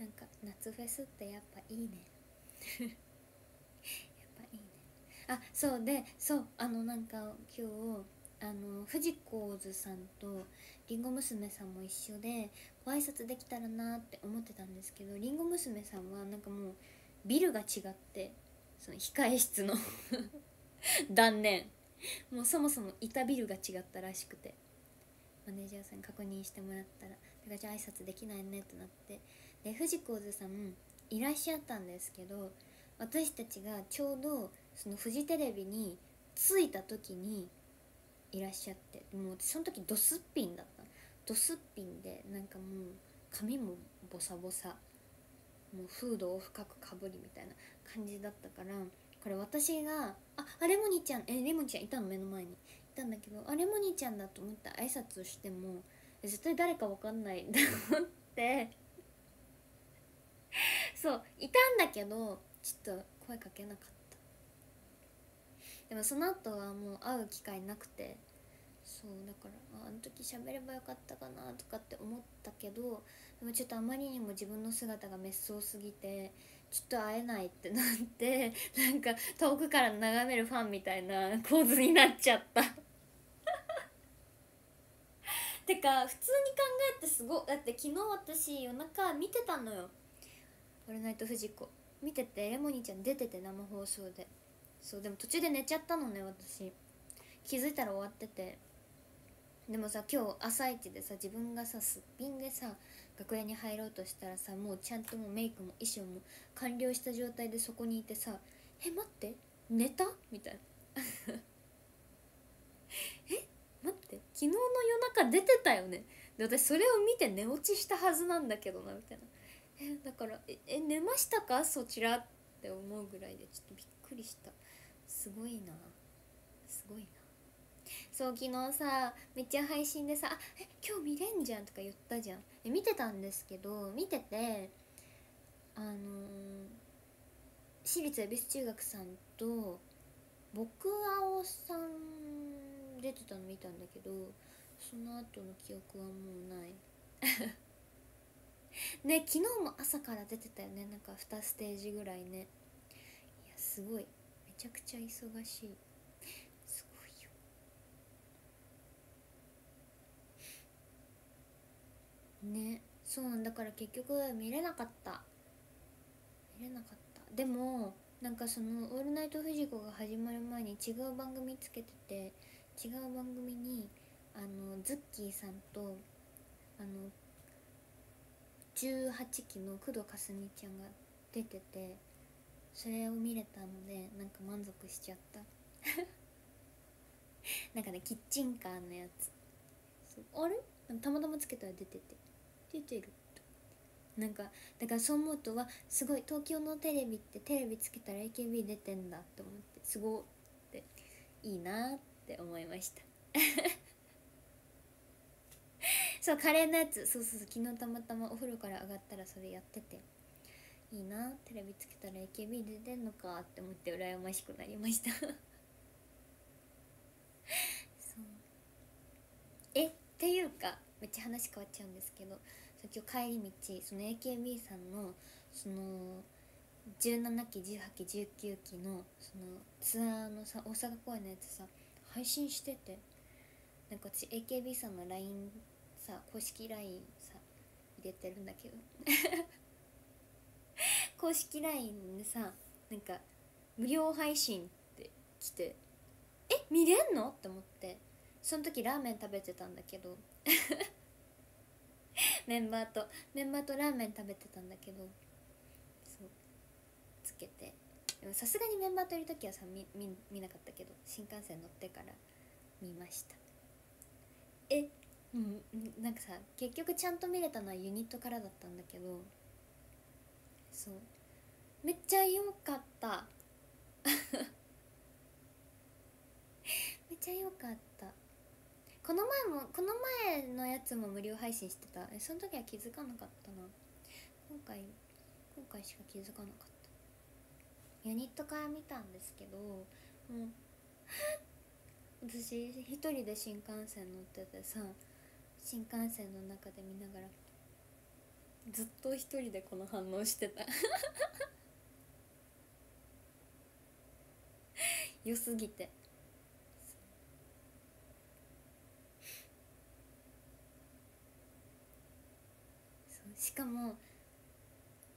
なんか夏フェスってやっぱいいね。やっぱいいね。あそうでそうあのなんか今日あの藤子図さんとりんご娘さんも一緒でご挨拶できたらなって思ってたんですけどりんご娘さんはなんかもうビルが違ってその控え室の 断念。もうそもそもいたビルが違ったらしくてマネージャーさんに確認してもらったらだからじゃあ挨拶できないねってなってで藤子図さんいらっしゃったんですけど私たちがちょうどそのフジテレビに着いた時にいらっしゃってもうその時ドスッピンだった。ドスッピンでなんかもう髪もボサボサ。もうフードを深くかぶりみたいな感じだったからこれ私が「ああレモニーちゃんえレモニーちゃんいたの目の前に。いたんだけどあれモニーちゃんだと思って挨拶しても絶対誰か分かんないんだ思ってそういたんだけどちょっと声かけなかった。でもその後はもう会う機会なくてそうだからあの時喋ればよかったかなとかって思ったけどでもちょっとあまりにも自分の姿が滅相すぎてちょっと会えないってなって なんか遠くから眺めるファンみたいな構図になっちゃった。てか普通に考えてすごだって昨日私夜中見てたのよ「オールナイトフジコ」見ててレモニーちゃん出てて生放送で。そうでも途中で寝ちゃったのね私。気づいたら終わってて。でもさ今日朝一でさ自分がさすっぴんでさ楽屋に入ろうとしたらさもうちゃんともうメイクも衣装も完了した状態でそこにいてさ「え待って寝た?」みたいな。え？待って昨日の夜中出てたよね？で私それを見て寝落ちしたはずなんだけどなみたいな。だからええ寝ましたか？そちらって思うぐらいでちょっとびっくりした。すごいな。すごいな。そう昨日さめっちゃ配信でさ「あえ今日見れんじゃん」とか言ったじゃん。え見てたんですけど見ててあのー、私立恵比寿中学さんと僕青さん出てたの見たんだけどその後の記憶はもうない。ね昨日も朝から出てたよねなんか2ステージぐらいね。いやすごい。めちゃくちゃ忙しい。すごいよ。ねそうなんだから結局見れなかった。見れなかった。でもなんかその「オールナイトフジコ」が始まる前に違う番組つけてて違う番組にあのズッキーさんとあの18期の工藤かすみちゃんが出ててそれを見れたのでなんか満足しちゃった。なんかねキッチンカーのやつ。あれ？たまたまつけたら出てて。出てるなんかだからそう思うとはすごい東京のテレビってテレビつけたら AKB 出てんだって思ってすごっていいなって思いました。そうカレーのやつ。そうそうそう。昨日たまたまお風呂から上がったらそれやってて。いいな。テレビつけたら AKB 出てんのかって思って羨ましくなりました。そう。えっていうかめっちゃ話変わっちゃうんですけど。そう今日帰り道その AKB さんのその17期18期19期のそのツアーのさ大阪公演のやつさ配信してて。なんか私 AKB さんの LINE さ公式 LINE さ入れてるんだけど。公式 LINE でさなんか無料配信って来てえ見れんの？って思って。その時ラーメン食べてたんだけど。メンバーとメンバーとラーメン食べてたんだけど。そう。つけて。でもさすがにメンバーといる時はさ見見見なかったけど。新幹線乗ってから見ました。えうんなんかさ結局ちゃんと見れたのはユニットからだったんだけどそう。めっちゃ良かった。めっちゃ良かった。この前もこの前のやつも無料配信してた。えその時は気づかなかったな。今回今回しか気づかなかった。ユニットから見たんですけどもう 私一人で新幹線乗っててさ新幹線の中で見ながらずっと一人でこの反応してた。良すぎて。しかも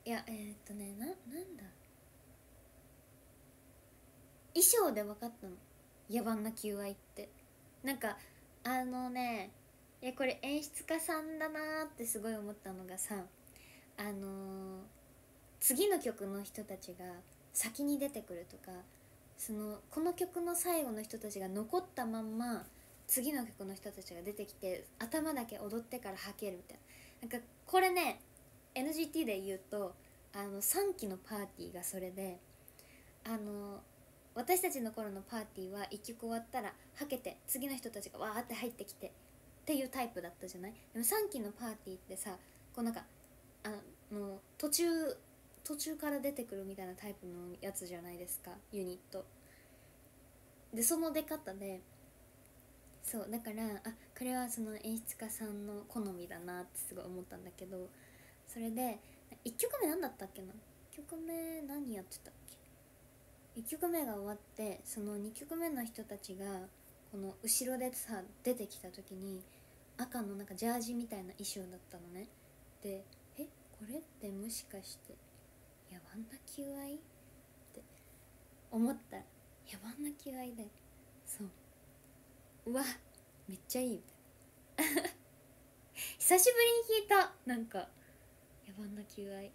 いやえー、っとねななんだ？衣装で分かったの。野蛮な求愛って。なんかあのねいやこれ演出家さんだなーってすごい思ったのがさあのー次の曲の人たちが先に出てくるとかそのこの曲の最後の人たちが残ったまんま次の曲の人たちが出てきて頭だけ踊ってからはけるみたいな。なんかこれね NGT で言うとあの3期のパーティーがそれであの私たちの頃のパーティーは1曲終わったらはけて次の人たちがわーって入ってきてっていうタイプだったじゃない？でも3期のパーティーってさこうなんかあの途中途中から出てくるみたいなタイプのやつじゃないですか？ユニット。でその出方でそうだからあこれはその演出家さんの好みだなってすごい思ったんだけどそれで1曲目何だったっけな？1曲目何やってたっけ？1曲目が終わってその2曲目の人たちがこの後ろでさ出てきた時に赤のなんかジャージみたいな衣装だったのね。でえこれってもしかして野蛮な求愛？って思った。ら野蛮な求愛でそう。うわめっちゃいい。みたいな久しぶりに聞いた。なんか野蛮な求愛。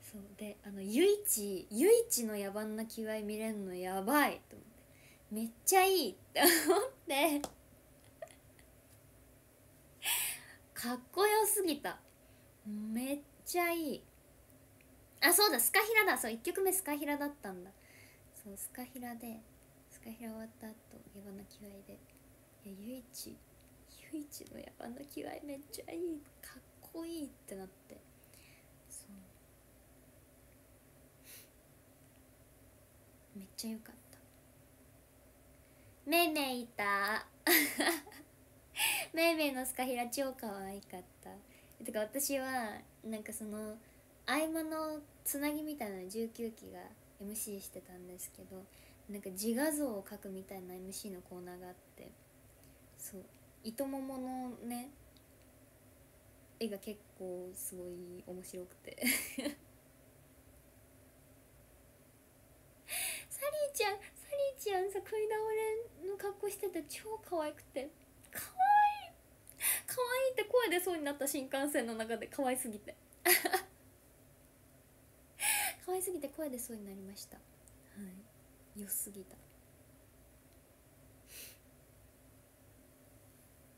そう。であの唯一唯一の野蛮な求愛見れるのやばいと思って。めっちゃいいって思って。かっこよすぎた。めっちゃいい。あそうだスカヒラだ。そう1曲目スカヒラだったんだ。そうスカヒラでスカヒラ終わった後野蛮な求愛で。いや唯一唯一の野蛮な求愛めっちゃいい。かっこいいってなって。そう。めっちゃ良かった。めめいた。めいめいのスカヒラ超可愛かった。てか私はなんかその合間のつなぎみたいな19期が MC してたんですけどなんか自画像を描くみたいな MC のコーナーがあってそう糸もものね絵が結構すごい面白くて。サリーちゃんサリーちゃんさ食い倒れの格好してて超可愛くて。可愛い。可愛いって声出そうになった新幹線の中で可愛すぎて。可愛すぎて声出そうになりました。はい。良すぎた。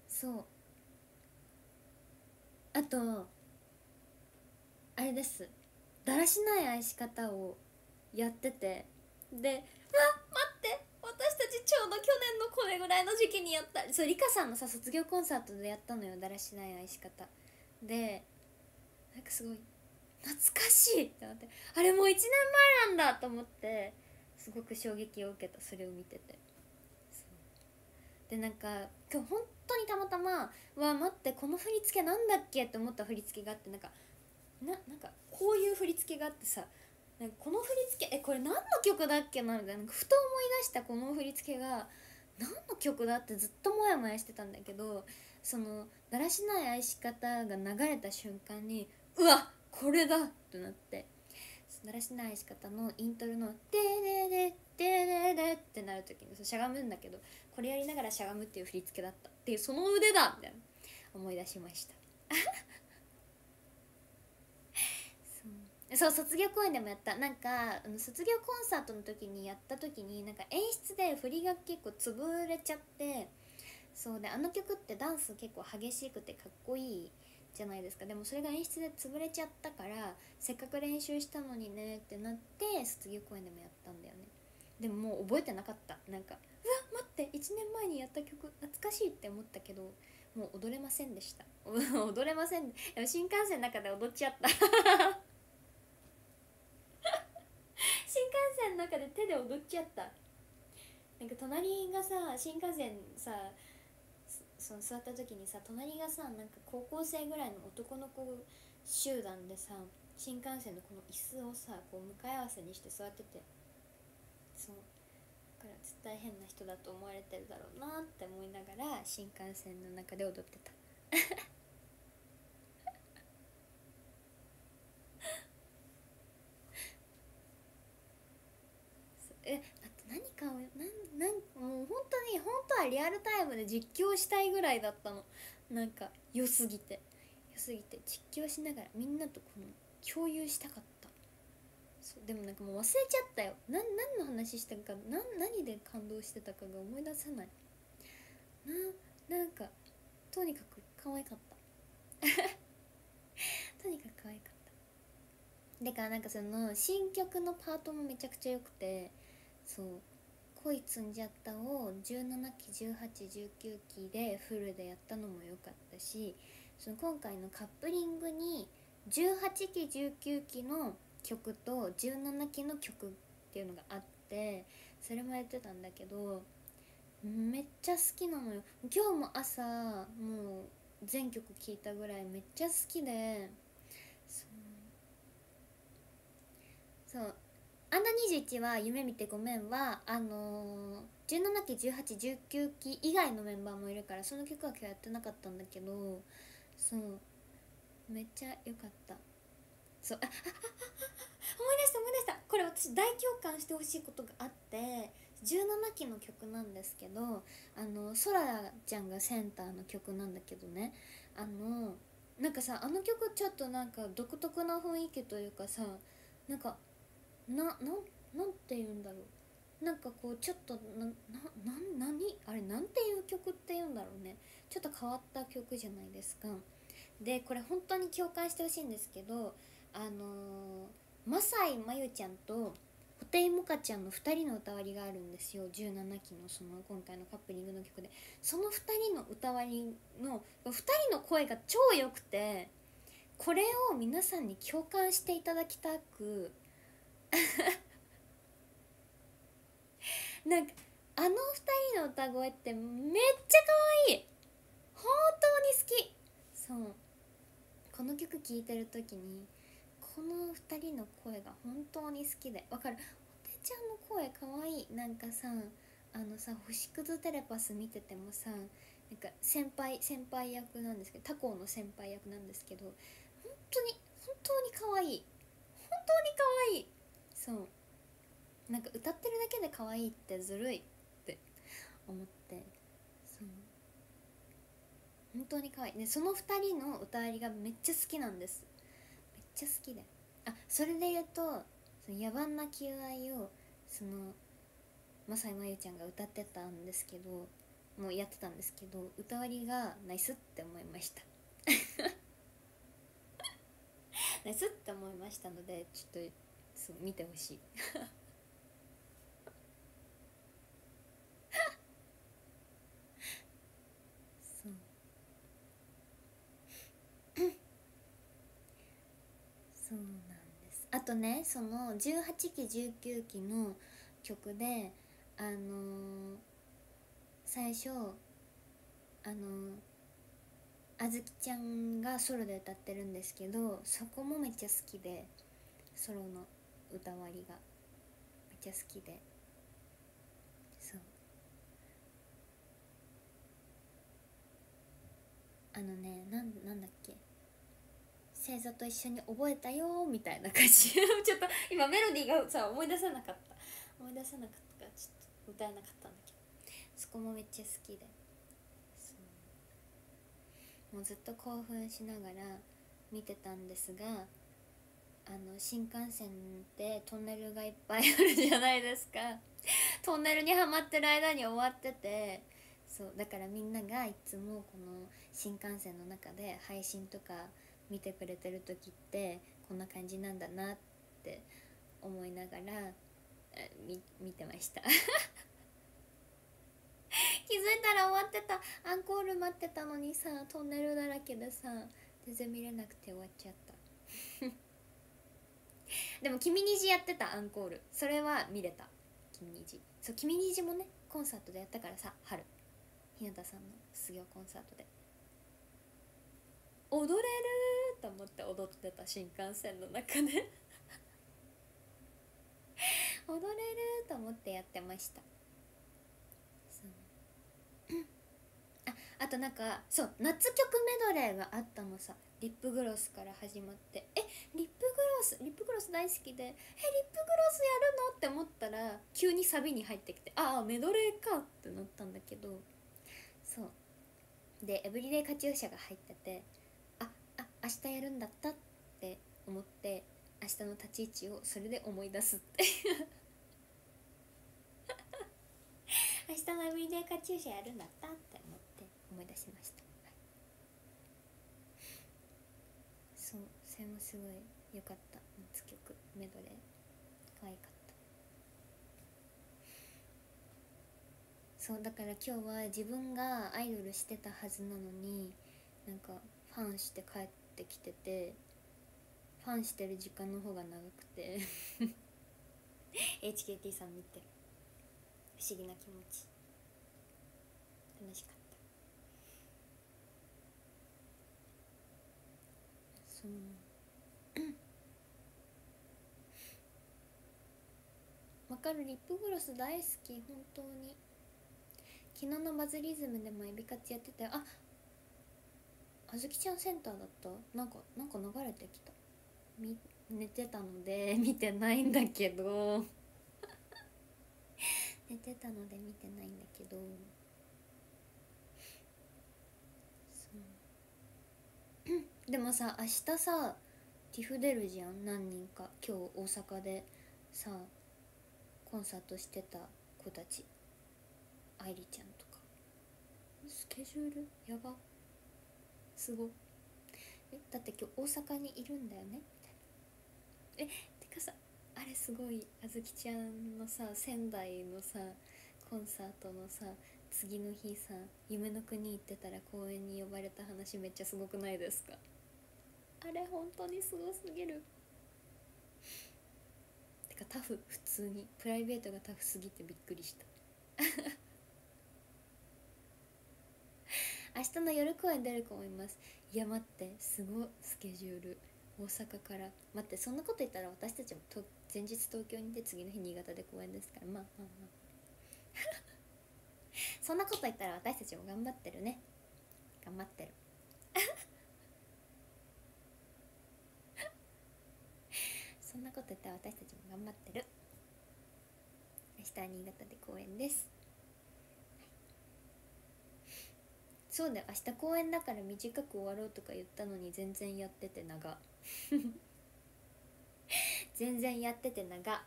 そう。あとあれです。だらしない愛し方をやってて。で「わ待ょうど去年のこれぐらいの時期にやった」そうリカさんのさ卒業コンサートでやったのよ。だらしない。愛し方でなんかすごい懐かしいってなってあれもう1年前なんだと思ってすごく衝撃を受けた。それを見てて。でなんか今日本当にたまたま「わ待ってこの振り付けなんだっけ?」って思った振り付けがあってなんかななんかこういう振り付けがあってさなんかこの振り付けえこれ何の曲だっけなみたいなふと思い出したこの振り付けが何の曲だってずっとモヤモヤしてたんだけどそのだらしない愛し方が流れた瞬間にうわこれだってなってだらしない愛し方のイントロの「デーデーデーデーデー」ってなる時にそしゃがむんだけどこれやりながらしゃがむっていう振り付けだったっていうその腕だみたいな思い出しました。そう卒業公演でもやった。なんか卒業コンサートの時にやった時になんか演出で振りが結構潰れちゃってそうであの曲ってダンス結構激しくてかっこいいじゃないですか。でもそれが演出で潰れちゃったからせっかく練習したのにねってなって卒業公演でもやったんだよね。でももう覚えてなかった。なんかうわ待って1年前にやった曲懐かしいって思ったけどもう踊れませんでした。踊れません。で新幹線の中で踊っちゃった。新幹線の中で手で踊っちゃった？なんか隣がさ新幹線さその座った時にさ隣がさなんか高校生ぐらいの男の子集団でさ新幹線のこの椅子をさこう向かい合わせにして座っててそう。だから絶対変な人だと思われてるだろうなって思いながら新幹線の中で踊ってた。え待って何かをなんなんもう本当に本当はリアルタイムで実況したいぐらいだったの。なんか良すぎて。良すぎて実況しながらみんなとこの共有したかった。そうでもなんかもう忘れちゃったよ。な何の話したかな何で感動してたかが思い出せない。ななんかとにかく可愛かった。とにかく可愛かった。だからなんかその新曲のパートもめちゃくちゃ良くてそう「恋積んじゃった」を17期1819期でフルでやったのも良かったしその今回のカップリングに18期19期の曲と17期の曲っていうのがあってそれもやってたんだけどめっちゃ好きなのよ。今日も朝もう全曲聴いたぐらいめっちゃ好きでそう。そう。アンダー21は夢見てごめんはあのー、17期1819期以外のメンバーもいるからその曲は今日やってなかったんだけどそう。めっちゃ良かった。そう。思い出した思い出した。これ私大共感してほしいことがあって17期の曲なんですけどあのそらちゃんがセンターの曲なんだけどね。あのなんかさあの曲ちょっとなんか独特な雰囲気というかさなんかなななんて言うんだろう。なんかこうちょっとなな何？あれなんていう曲って言うんだろうね。ちょっと変わった曲じゃないですか。でこれ本当に共感してほしいんですけどあのー、マサイまゆちゃんと布袋もかちゃんの2人の歌割りがあるんですよ。17期のその今回のカップリングの曲で。その2人の歌割りの2人の声が超良くてこれを皆さんに共感していただきたく なんかあの二人の歌声ってめっちゃ可愛い。本当に好き。そう。この曲聴いてる時にこの二人の声が本当に好きで。わかる。おてちゃんの声可愛い。なんかさあのさ星屑テレパス見ててもさなんか先輩先輩役なんですけど他校の先輩役なんですけど本当に本当に可愛い。本当に可愛い。そう。なんか歌ってるだけで可愛いってずるいって思って。そう。本当に可愛い。ねその2人の歌ありがめっちゃ好きなんです。めっちゃ好きで。あそれで言うとその野蛮な求愛をそのまさまゆちゃんが歌ってたんですけどもうやってたんですけど歌割りがナイスって思いました。ナイスって思いましたのでちょっとそう見てほしい。そう。そうなんです。あとねその18期19期の曲であのー、最初あのあずきちゃんがソロで歌ってるんですけどそこもめっちゃ好きでソロの。歌割りがめっちゃ好きで。そう。あのねなんなんだっけ。星座と一緒に覚えたよみたいな感じ。ちょっと今メロディーがさ思い出さなかった。思い出さなかったからちょっと歌えなかったんだけど。そこもめっちゃ好きで。そう。もうずっと興奮しながら見てたんですがあの新幹線ってトンネルがいっぱいあるじゃないですか。トンネルにはまってる間に終わってて。そうだからみんながいつもこの新幹線の中で配信とか見てくれてる時ってこんな感じなんだなって思いながら見見てました。気づいたら終わってた。アンコール待ってたのにさトンネルだらけでさ全然見れなくて終わっちゃった。でも「君虹」やってたアンコール。それは見れた「君虹」そう「君虹」もねコンサートでやったからさ春。日向さんの卒業コンサートで。踊れると思って踊ってた新幹線の中で。踊れると思ってやってました。そう。ああとなんかそう夏曲メドレーがあったのさ。リップグロスから始まって。えリップグロスリップグロス大好きでえリップグロスやるの？って思ったら急にサビに入ってきてああメドレーかってなったんだけどそう。で「エブリデイカチューシャ」が入っててああ明日やるんだったって思って明日の立ち位置をそれで思い出すって 明日のエブリデイカチューシャやるんだったって思って思い出しました、はい、そうそれもすごい。良かった。夏曲。メドレー。可愛かった。そうだから今日は自分がアイドルしてたはずなのになんかファンして帰ってきててファンしてる時間の方が長くて HKT さん見て不思議な気持ち。楽しかった。そうわかる。リップグロス大好き本当に。昨日のバズリズムでもエビカツやってたよああずきちゃんセンターだった。なんかなんか流れてきた。み寝てたので 見てないんだけど。寝てたので見てないんだけど。そう。でもさ明日さティフ出るじゃん。何人か。今日大阪でさコンサートしてた子たち。愛梨ちゃんとか。スケジュール？やば。すご。えだって今日大阪にいるんだよね？みたいな。えてかさあれすごい。あずきちゃんのさ仙台のさコンサートのさ次の日さ夢の国行ってたら公園に呼ばれた話めっちゃすごくないですか？あれ本当にすごすぎる。かタフ普通に。プライベートがタフすぎてびっくりした。明日の夜公演出る子もいます？いや待ってすごい。スケジュール。大阪から。待ってそんなこと言ったら私たちもと前日東京にいて次の日新潟で公演ですから。まあまあまあ。そんなこと言ったら私たちも頑張ってるね。頑張ってるそんこと言ったら私たちも頑張ってる。明日は新潟で公演です。そうだよ。明日公演だから短く終わろうとか言ったのに全然やってて長。全然やってて長。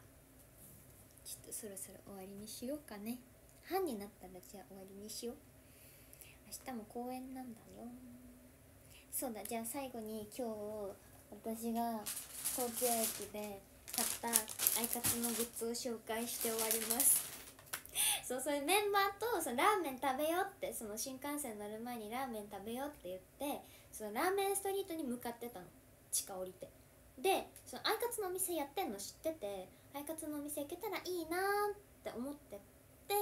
ちょっとそろそろ終わりにしようかね。半になったらじゃあ終わりにしよう。明日も公演なんだよ。そうだ。じゃあ最後に今日私が東京駅で買ったアイカツのグッズを紹介して終わります。そうそういうメンバーとそのラーメン食べようってその新幹線乗る前にラーメン食べようって言ってそのラーメンストリートに向かってたの。地下降りて。でそのアイカツのお店やってんの知っててアイカツのお店行けたらいいなって思ってて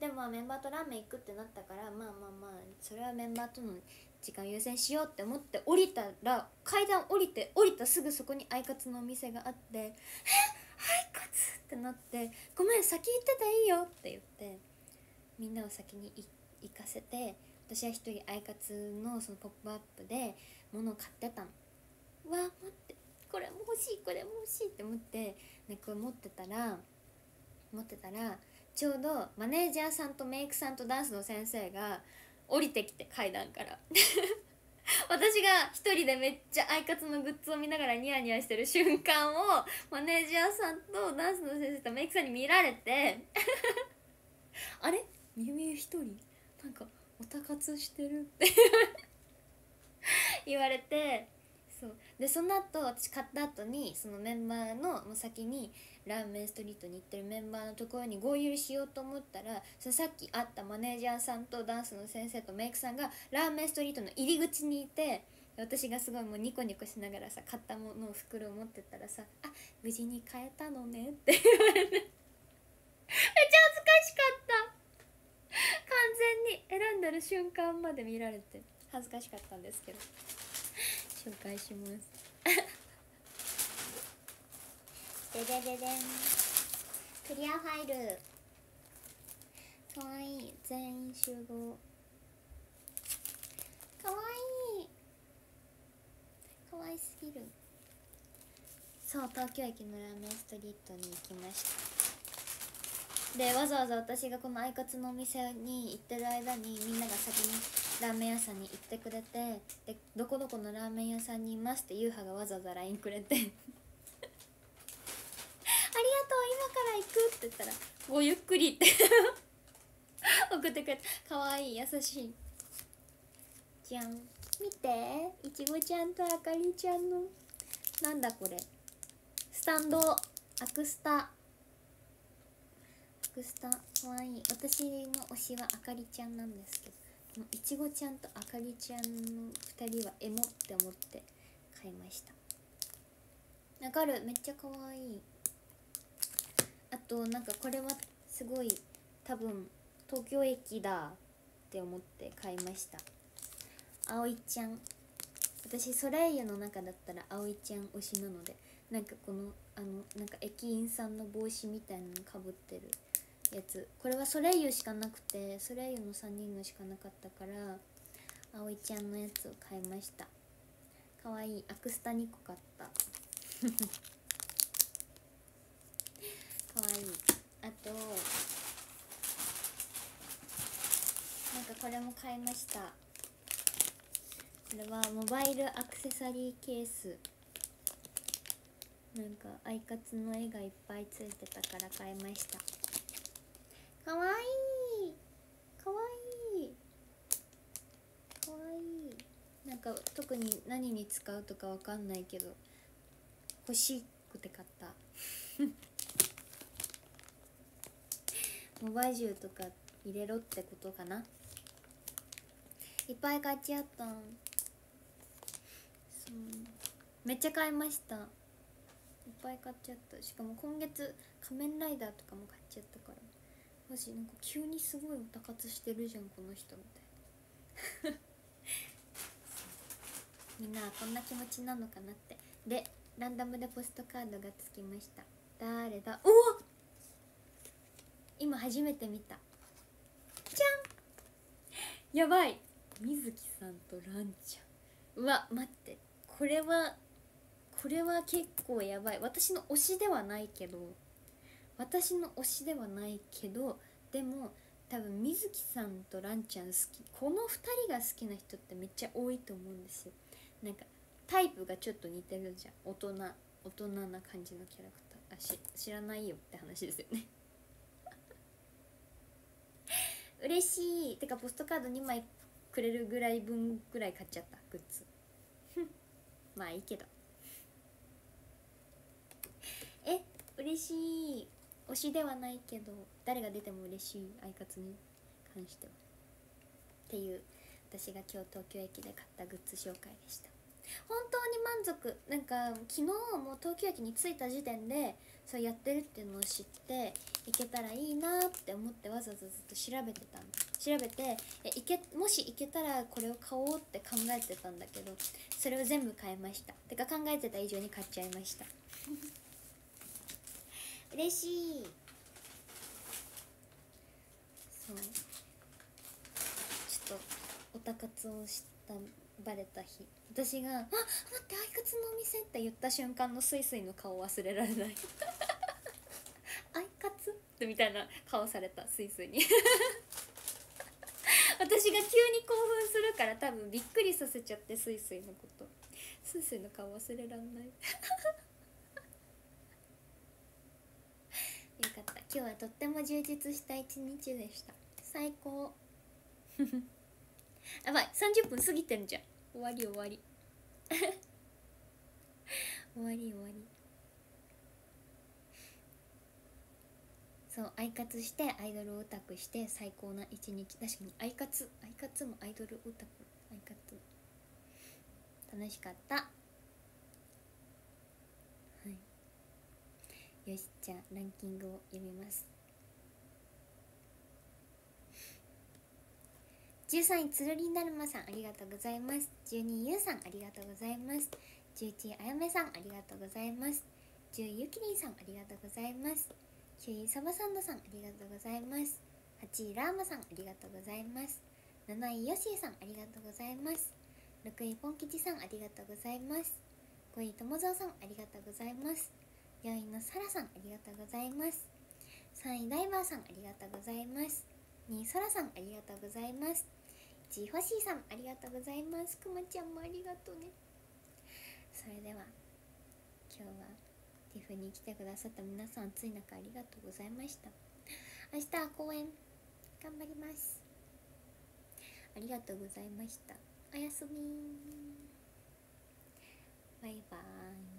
でもメンバーとラーメン行くってなったからまあまあまあそれはメンバーとの時間優先しようって思って降りたら階段降りて降りたすぐそこにアイカツのお店があって「えアイカツ!」ってなって「ごめん先行ってていいよ」って言ってみんなを先に行かせて私は一人アイカツのそのポップアップで物を買ってたの。わあ待ってこれも欲しいこれも欲しいって思ってねこれ持ってたら持ってたらちょうどマネージャーさんとメイクさんとダンスの先生が降りてきて階段から。私が一人でめっちゃアイカツのグッズを見ながらニヤニヤしてる瞬間をマネージャーさんとダンスの先生とメイクさんに見られて。あれ？みゆみゆ一人？なんかおたかつしてるって。言われて。そう。でその後私買った後にそのメンバーの先にラーメンストリートに行ってるメンバーのところに合流しようと思ったらそのさっき会ったマネージャーさんとダンスの先生とメイクさんがラーメンストリートの入り口にいて私がすごいもうニコニコしながらさ買ったものを袋を持ってったらさ「あ無事に買えたのね」って言われて。めっちゃ恥ずかしかった。完全に選んだる瞬間まで見られて恥ずかしかったんですけど。紹介します。ででででクリアファイルかわいい。全員集合かわいいかわいすぎるそう東京駅のラーメンストリートに行きました。でわざわざ私がこのアイカツのお店に行ってる間にみんなが先にラーメン屋さんに行ってくれてでどこどこのラーメン屋さんにいますって優はがわざわざ LINE くれてありがとう今から行くって言ったらごゆっくりって 送ってくれたかわいい優しいじゃん見ていちごちゃんとあかりちゃんのなんだこれ。スタンド。アクスタ。アクスタ。かわい。い私の推しはあかりちゃんなんですけど。いちごちゃんとあかりちゃんの2人はエモって思って買いました。わかる？めっちゃ可愛い。あとなんかこれはすごい多分東京駅だって思って買いました。葵ちゃん。私ソレイユの中だったら葵ちゃん推しなのでなんかこのあのなんか駅員さんの帽子みたいなのかぶってるやつ。これはソレイユしかなくてソレイユの3人のしかなかったから葵ちゃんのやつを買いました。かわいい。アクスタ2個買った。かわい。いあとなんかこれも買いました。これはモバイルアクセサリーケース。なんかアイカツの絵がいっぱいついてたから買いました。かわい。いかわい。いかわいい。なんか特に何に使うとかわかんないけど欲しくて買った。モバイジュとか入れろってことかな。いっぱい買っちゃったそう。めっちゃ買いました。いっぱい買っちゃった。しかも今月仮面ライダーとかも買っちゃったから。マジなんか急にすごいオタ活してるじゃんこの人みたいな。みんなはこんな気持ちなのかなって。でランダムでポストカードがつきました。誰だ？おお今初めて見た。じゃん。やばい。水木さんとランちゃん。うわ待って。これはこれは結構やばい。私の推しではないけど私の推しではないけどでも多分水木さんとランちゃん好き。この2人が好きな人ってめっちゃ多いと思うんですよ。なんかタイプがちょっと似てるじゃん。大人大人な感じのキャラクター。あし知らないよって話ですよね。嬉しい。てかポストカード2枚くれるぐらい分ぐらい買っちゃったグッズ。まあいいけど。え嬉しい。推しではないけど誰が出ても嬉しいアイカツに関しては。っていう。私が今日東京駅で買ったグッズ紹介でした。本当に満足。なんか昨日も東京駅に着いた時点でそうやってるっていうのを知っていけたらいいなって思ってわざわざずっと調べてたん調べてえいけもし行けたらこれを買おうって考えてたんだけどそれを全部買いました。てか考えてた以上に買っちゃいました。嬉しい。そう。ちょっとおたかつをしたバレた日。私が「あ待ってアイカツのお店」って言った瞬間のスイスイの顔忘れられない。アイカツってみたいな顔されたスイスイに。私が急に興奮するから多分びっくりさせちゃってスイスイのこと。スイスイの顔忘れらんない。よかった。今日はとっても充実した一日でした。最高。やばい30分過ぎてるじゃん。終わり終わり。終わり終わり。そうアイカツしてアイドルオタクして最高な一日。確かにアイカツアイカツもアイドルオタク。アイカツ楽しかった。はい。よしじゃあランキングを読みます13位つるりだるまさんありがとうございます。12位ゆうさんありがとうございます。11位あやめさんありがとうございます。10位ゆきりんさんありがとうございます9位サバサンドさんありがとうございます。8位ラーマさんありがとうございます。7位ヨシーさんありがとうございます。6位ポン吉さんありがとうございます。5位ともぞうさんありがとうございます。4位のサラさんありがとうございます。3位ダイバーさんありがとうございます。2位ソラさんありがとうございます。ちほしいさんありがとうございます。くまちゃんもありがとうね。それでは今日はティフに来てくださった皆さん暑い中ありがとうございました。明日は公演頑張ります。ありがとうございました。おやすみバイバーイ。